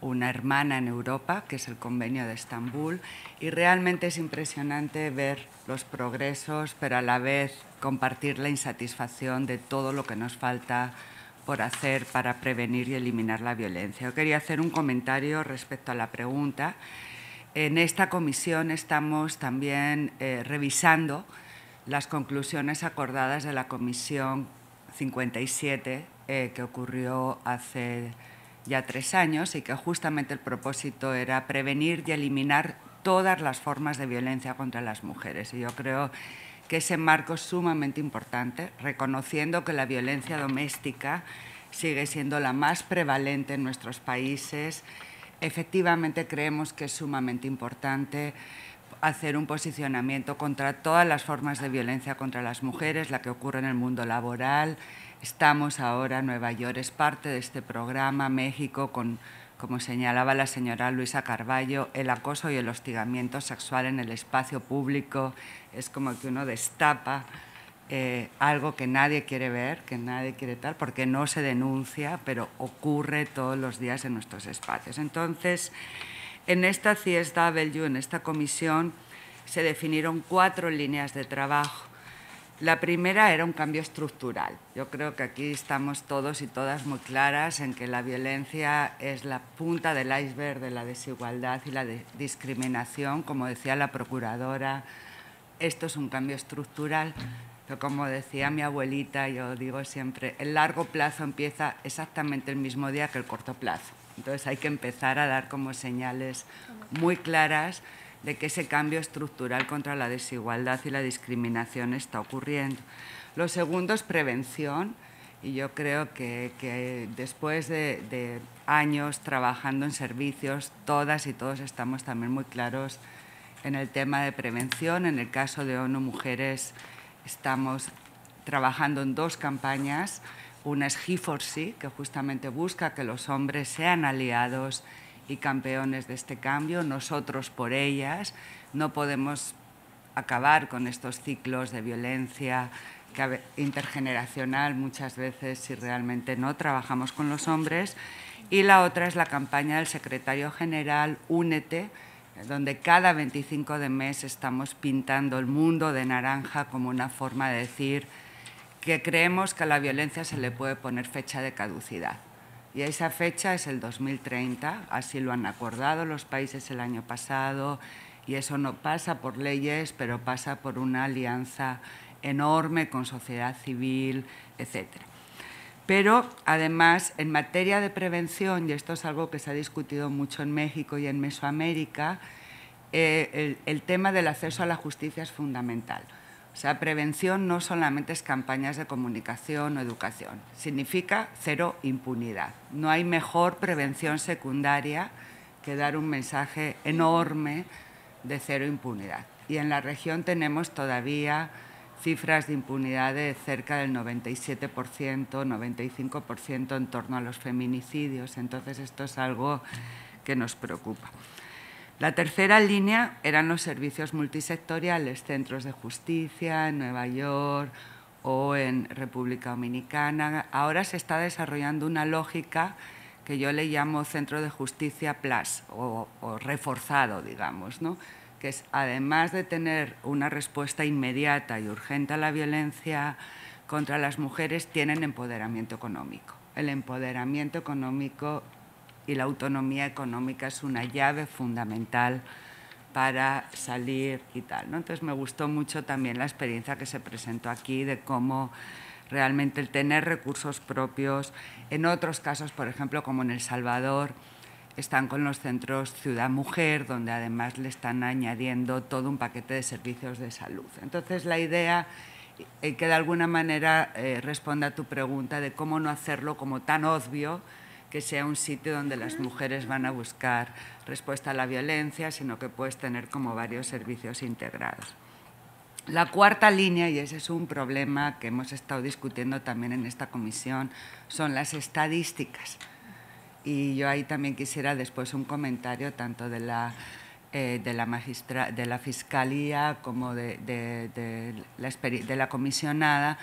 J: una hermana en Europa, que es el convenio de Estambul, y realmente es impresionante ver los progresos, pero a la vez compartir la insatisfacción de todo lo que nos falta por hacer para prevenir y eliminar la violencia. Yo quería hacer un comentario respecto a la pregunta. En esta comisión estamos también eh, revisando las conclusiones acordadas de la Comisión 57 eh, que ocurrió hace ya tres años y que justamente el propósito era prevenir y eliminar todas las formas de violencia contra las mujeres. Y yo creo que ese marco es sumamente importante, reconociendo que la violencia doméstica sigue siendo la más prevalente en nuestros países. Efectivamente creemos que es sumamente importante hacer un posicionamiento contra todas las formas de violencia contra las mujeres, la que ocurre en el mundo laboral. Estamos ahora, Nueva York es parte de este programa, México, con, como señalaba la señora Luisa Carballo, el acoso y el hostigamiento sexual en el espacio público es como que uno destapa eh, algo que nadie quiere ver, que nadie quiere tal, porque no se denuncia, pero ocurre todos los días en nuestros espacios. Entonces, en esta CSW, en esta comisión, se definieron cuatro líneas de trabajo. La primera era un cambio estructural. Yo creo que aquí estamos todos y todas muy claras en que la violencia es la punta del iceberg de la desigualdad y la discriminación, como decía la procuradora esto es un cambio estructural, como decía mi abuelita, yo digo siempre, el largo plazo empieza exactamente el mismo día que el corto plazo. Entonces hay que empezar a dar como señales muy claras de que ese cambio estructural contra la desigualdad y la discriminación está ocurriendo. Lo segundo es prevención y yo creo que, después de, años trabajando en servicios, todas y todos estamos también muy claros en el tema de prevención. En el caso de ONU Mujeres estamos trabajando en dos campañas. Una es He4C, que justamente busca que los hombres sean aliados y campeones de este cambio, nosotros por ellas. No podemos acabar con estos ciclos de violencia intergeneracional muchas veces si realmente no trabajamos con los hombres. Y la otra es la campaña del secretario general Únete, donde cada 25 de mes estamos pintando el mundo de naranja como una forma de decir que creemos que a la violencia se le puede poner fecha de caducidad. Y esa fecha es el 2030, así lo han acordado los países el año pasado, y eso no pasa por leyes, pero pasa por una alianza enorme con sociedad civil, etc. Pero además, en materia de prevención, y esto es algo que se ha discutido mucho en México y en Mesoamérica, eh, el, tema del acceso a la justicia es fundamental. O sea, prevención no solamente es campañas de comunicación o educación, significa cero impunidad. No hay mejor prevención secundaria que dar un mensaje enorme de cero impunidad. Y en la región tenemos todavía cifras de impunidad de cerca del 97%, 95% en torno a los feminicidios. Entonces esto es algo que nos preocupa. La tercera línea eran los servicios multisectoriales, centros de justicia en Nueva York o en República Dominicana. Ahora se está desarrollando una lógica que yo le llamo centro de justicia plus o, reforzado, digamos, ¿no? que es, además de tener una respuesta inmediata y urgente a la violencia contra las mujeres, tienen empoderamiento económico. El empoderamiento económico y la autonomía económica es una llave fundamental para salir y tal. Entonces me gustó mucho también la experiencia que se presentó aquí de cómo realmente el tener recursos propios, en otros casos, por ejemplo, como en El Salvador, están con los centros Ciudad Mujer, donde además le están añadiendo todo un paquete de servicios de salud. Entonces, la idea eh, que de alguna manera eh, responda a tu pregunta de cómo no hacerlo como tan obvio que sea un sitio donde las mujeres van a buscar respuesta a la violencia, sino que puedes tener como varios servicios integrados. La cuarta línea, y ese es un problema que hemos estado discutiendo también en esta comisión, son las estadísticas. Y yo ahí también quisiera después un comentario tanto de la, eh, de la, magistra, de la Fiscalía como de, de, la, de la comisionada,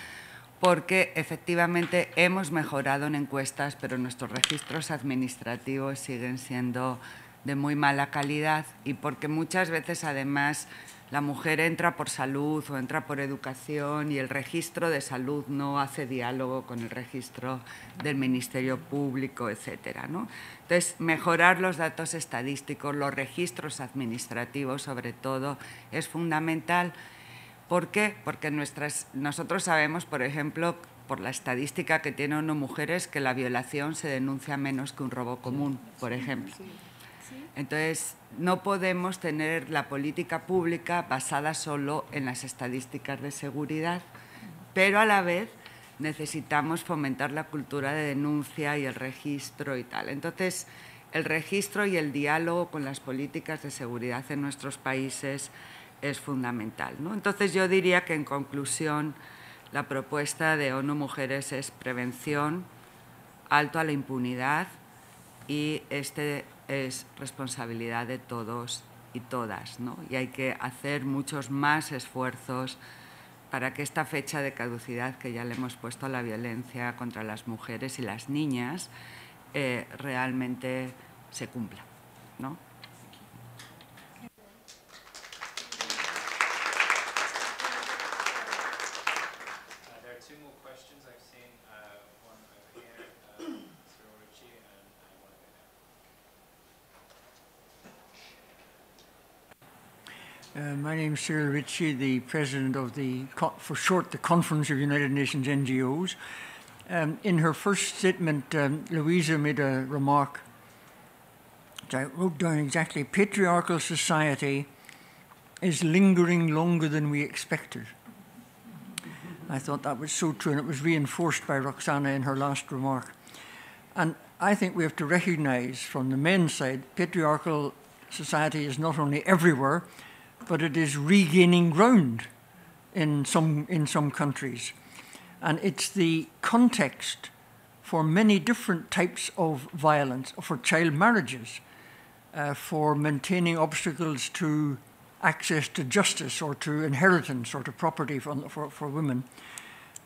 J: porque efectivamente hemos mejorado en encuestas, pero nuestros registros administrativos siguen siendo de muy mala calidad y porque muchas veces además la mujer entra por salud o entra por educación y el registro de salud no hace diálogo con el registro del Ministerio Público, etc. ¿no? Entonces, mejorar los datos estadísticos, los registros administrativos sobre todo, es fundamental. ¿Por qué? Porque nuestras, nosotros sabemos, por ejemplo, por la estadística que tienen unas mujeres, que la violación se denuncia menos que un robo común, por ejemplo. Entonces, no podemos tener la política pública basada solo en las estadísticas de seguridad, pero a la vez necesitamos fomentar la cultura de denuncia y el registro y tal. Entonces, el registro y el diálogo con las políticas de seguridad en nuestros países es fundamental. ¿no? Entonces, yo diría que en conclusión, la propuesta de ONU Mujeres es prevención, alto a la impunidad y este es responsabilidad de todos y todas, ¿no? Y hay que hacer muchos más esfuerzos para que esta fecha de caducidad que ya le hemos puesto a la violencia contra las mujeres y las niñas eh, realmente se cumpla, ¿no?
K: Uh, my name is Cyril Ritchie, the president of the, for short, the Conference of United Nations NGOs. Um, in her first statement, um, Louisa made a remark which I wrote down exactly. Patriarchal society is lingering longer than we expected. I thought that was so true, and it was reinforced by Roxana in her last remark. And I think we have to recognize from the men's side, patriarchal society is not only everywhere, but it is regaining ground in some, in some countries. And it's the context for many different types of violence, for child marriages, uh, for maintaining obstacles to access to justice or to inheritance or to property for, for, for women,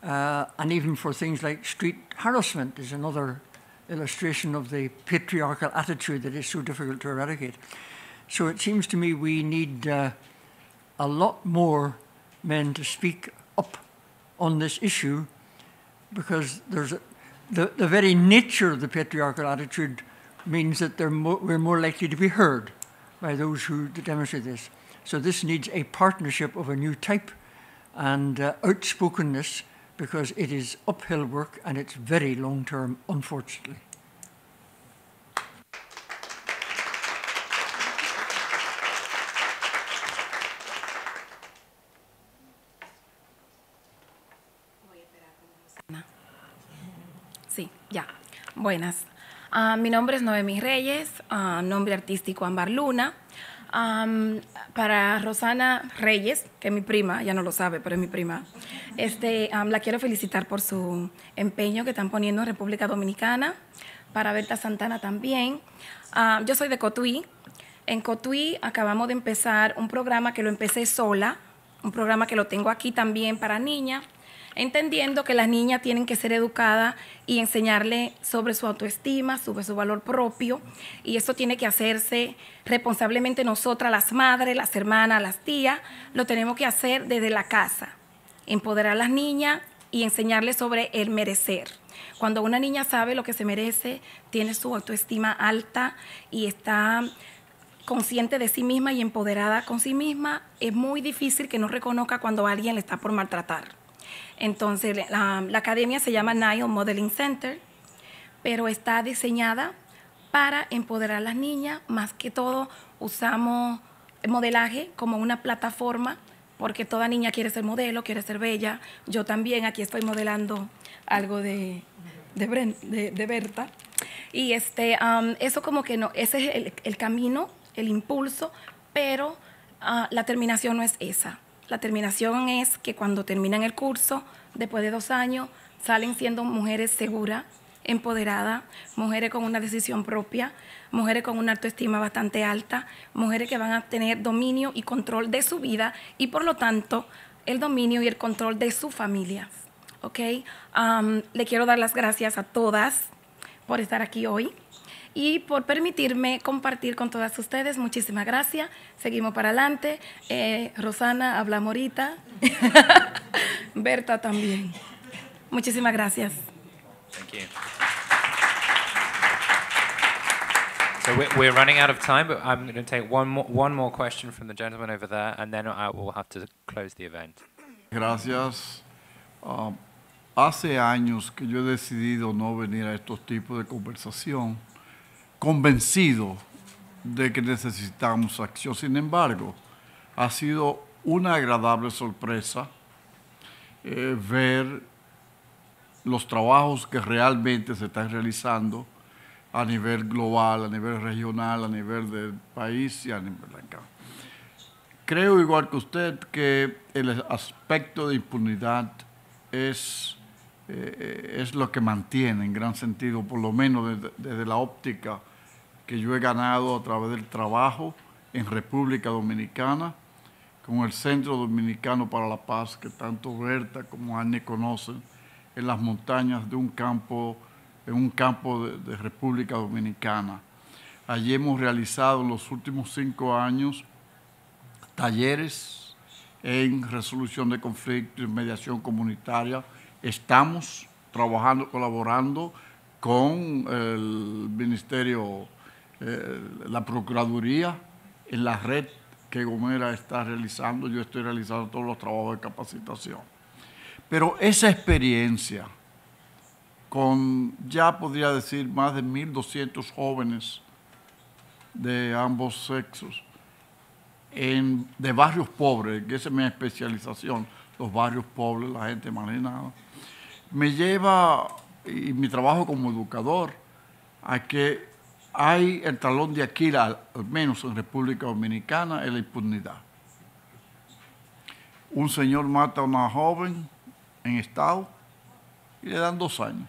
K: uh, and even for things like street harassment is another illustration of the patriarchal attitude that is so difficult to eradicate. So it seems to me we need uh, a lot more men to speak up on this issue because there's a, the, the very nature of the patriarchal attitude means that mo we're more likely to be heard by those who demonstrate this. So this needs a partnership of a new type and uh, outspokenness because it is uphill work and it's very long term, unfortunately.
L: Buenas. Uh, mi nombre es Noemí Reyes, uh, nombre artístico Ambar Luna. Para Rosana Reyes, que es mi prima, ya no lo sabe, pero es mi prima, este, la quiero felicitar por su empeño que están poniendo en República Dominicana. Para Berta Santana también. Uh, yo soy de Cotuí. En Cotuí acabamos de empezar un programa que lo empecé sola, un programa que lo tengo aquí también para niñas entendiendo que las niñas tienen que ser educadas y enseñarle sobre su autoestima, sobre su valor propio, y eso tiene que hacerse responsablemente nosotras, las madres, las hermanas, las tías, lo tenemos que hacer desde la casa, empoderar a las niñas y enseñarles sobre el merecer. Cuando una niña sabe lo que se merece, tiene su autoestima alta y está consciente de sí misma y empoderada con sí misma, es muy difícil que no reconozca cuando alguien le está por maltratar. Entonces, la, academia se llama Nile Modeling Center, pero está diseñada para empoderar a las niñas. Más que todo, usamos el modelaje como una plataforma, porque toda niña quiere ser modelo, quiere ser bella. Yo también aquí estoy modelando algo de, de, Berta. Y este, eso como que no, ese es el, camino, el impulso, pero ah, la terminación no es esa. La terminación es que cuando terminan el curso, después de dos años, salen siendo mujeres seguras, empoderadas, mujeres con una decisión propia, mujeres con una autoestima bastante alta, mujeres que van a tener dominio y control de su vida y por lo tanto el dominio y el control de su familia. ¿Ok? le quiero dar las gracias a todas por estar aquí hoy. Y por permitirme compartir con todas ustedes. Muchísimas gracias. Seguimos para adelante. Eh, Rosana habla morita. Berta también. Muchísimas gracias.
A: Thank you. So we're, running out of time, but I'm going to take one more, one more question from the gentleman over there, and then I will have to close the event.
M: Gracias. Ah, hace años que yo he decidido no venir a estos tipos de conversación, convencido de que necesitamos acción. Sin embargo, ha sido una agradable sorpresa eh, ver los trabajos que realmente se están realizando a nivel global, a nivel regional, a nivel del país y a nivel acá. Creo igual que usted que el aspecto de impunidad es, eh, es lo que mantiene en gran sentido, por lo menos desde la óptica que yo he ganado a través del trabajo en República Dominicana, con el Centro Dominicano para la Paz, que tanto Berta como Annie conocen, en las montañas de un campo en un campo de, República Dominicana. Allí hemos realizado en los últimos cinco años talleres en resolución de conflictos y mediación comunitaria. Estamos trabajando, colaborando con el Ministerio, eh, la Procuraduría, en la red que Gomera está realizando. Yo estoy realizando todos los trabajos de capacitación. Pero esa experiencia, con ya podría decir más de 1.200 jóvenes de ambos sexos, en, de barrios pobres, que esa es mi especialización, los barrios pobres, la gente marginada, me lleva, y mi trabajo como educador, a que hay el talón de Aquiles, al menos en República Dominicana, en la impunidad. Un señor mata a una joven en estado y le dan dos años.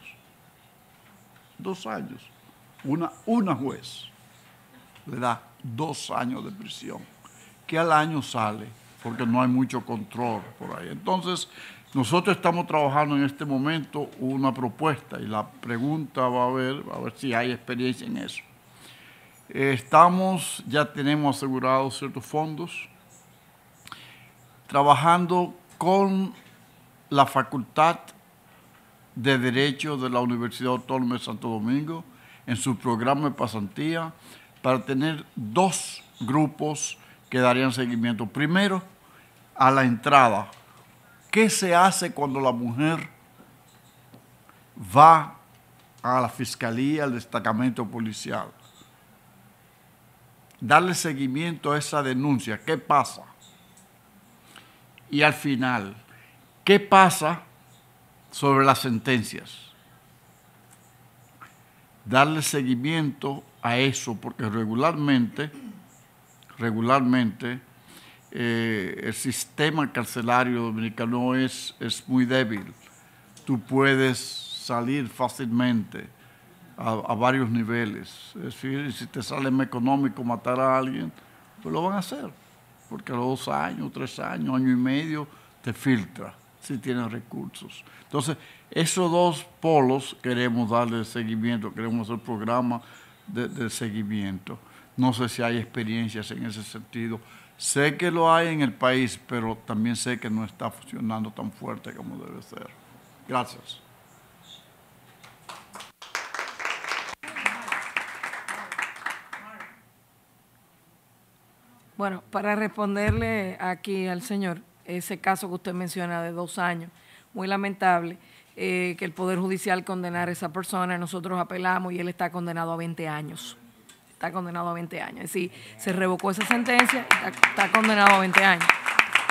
M: Dos años. Una, una juez le da dos años de prisión, que al año sale, porque no hay mucho control por ahí. Entonces, nosotros estamos trabajando en este momento una propuesta y la pregunta va a ver, a ver si hay experiencia en eso. Estamos, ya tenemos asegurados ciertos fondos, trabajando con la Facultad de Derecho de la Universidad Autónoma de Santo Domingo en su programa de pasantía para tener dos grupos que darían seguimiento. Primero, a la entrada. ¿Qué se hace cuando la mujer va a la fiscalía, al destacamento policial? Darle seguimiento a esa denuncia. ¿Qué pasa? Y al final, ¿qué pasa sobre las sentencias? Darle seguimiento a eso, porque regularmente, regularmente, eh, el sistema carcelario dominicano es, es muy débil. Tú puedes salir fácilmente a, a, varios niveles. Es decir, si te sale más económico matar a alguien, pues lo van a hacer. Porque a los dos años, tres años, año y medio, te filtra si tienes recursos. Entonces, esos dos polos queremos darle seguimiento, queremos hacer programas de, de seguimiento. No sé si hay experiencias en ese sentido. Sé que lo hay en el país, pero también sé que no está funcionando tan fuerte como debe ser. Gracias.
C: Bueno, para responderle aquí al señor, ese caso que usted menciona de dos años, muy lamentable eh, que el Poder Judicial condenara a esa persona, nosotros apelamos y él está condenado a 20 años. Está condenado a 20 años. Es decir, se revocó esa sentencia y está, condenado a 20 años.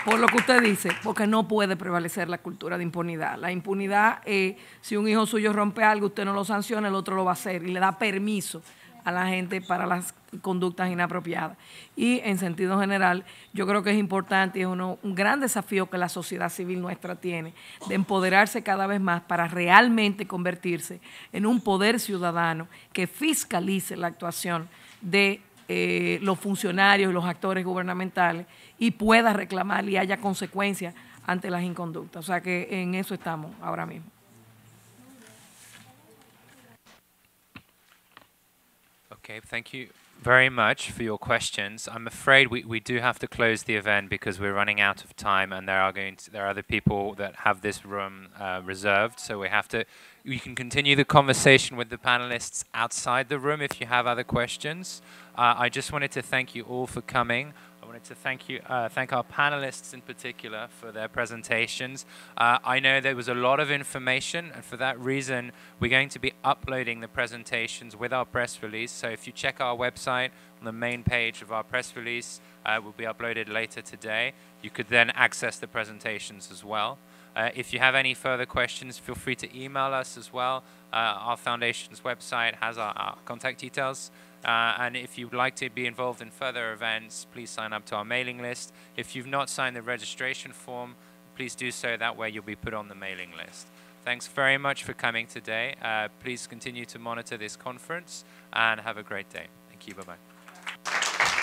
C: Por lo que usted dice, porque no puede prevalecer la cultura de impunidad. La impunidad, eh, si un hijo suyo rompe algo, usted no lo sanciona, el otro lo va a hacer y le da permiso a la gente para las conductas inapropiadas. Y en sentido general, yo creo que es importante y es uno, un gran desafío que la sociedad civil nuestra tiene, de empoderarse cada vez más para realmente convertirse en un poder ciudadano que fiscalice la actuación de eh, los funcionarios y los actores gubernamentales y pueda reclamar y haya consecuencias ante las inconductas. O sea que en eso estamos ahora mismo.
A: Okay, thank you very much for your questions. I'm afraid we, we do have to close the event because we're running out of time and there are going to, there are other people that have this room uh, reserved. So we have to, you can continue the conversation with the panelists outside the room if you have other questions. Uh, I just wanted to thank you all for coming. Wanted to thank you, uh, thank our panelists in particular for their presentations. Uh, I know there was a lot of information, and for that reason, we're going to be uploading the presentations with our press release. So if you check our website on the main page of our press release, uh, will be uploaded later today. You could then access the presentations as well. Uh, if you have any further questions, feel free to email us as well. Uh, our foundation's website has our, our contact details. Uh, and if you'd like to be involved in further events, please sign up to our mailing list. If you've not signed the registration form, please do so. That way you'll be put on the mailing list. Thanks very much for coming today. Uh, please continue to monitor this conference and have a great day. Thank you. Bye-bye.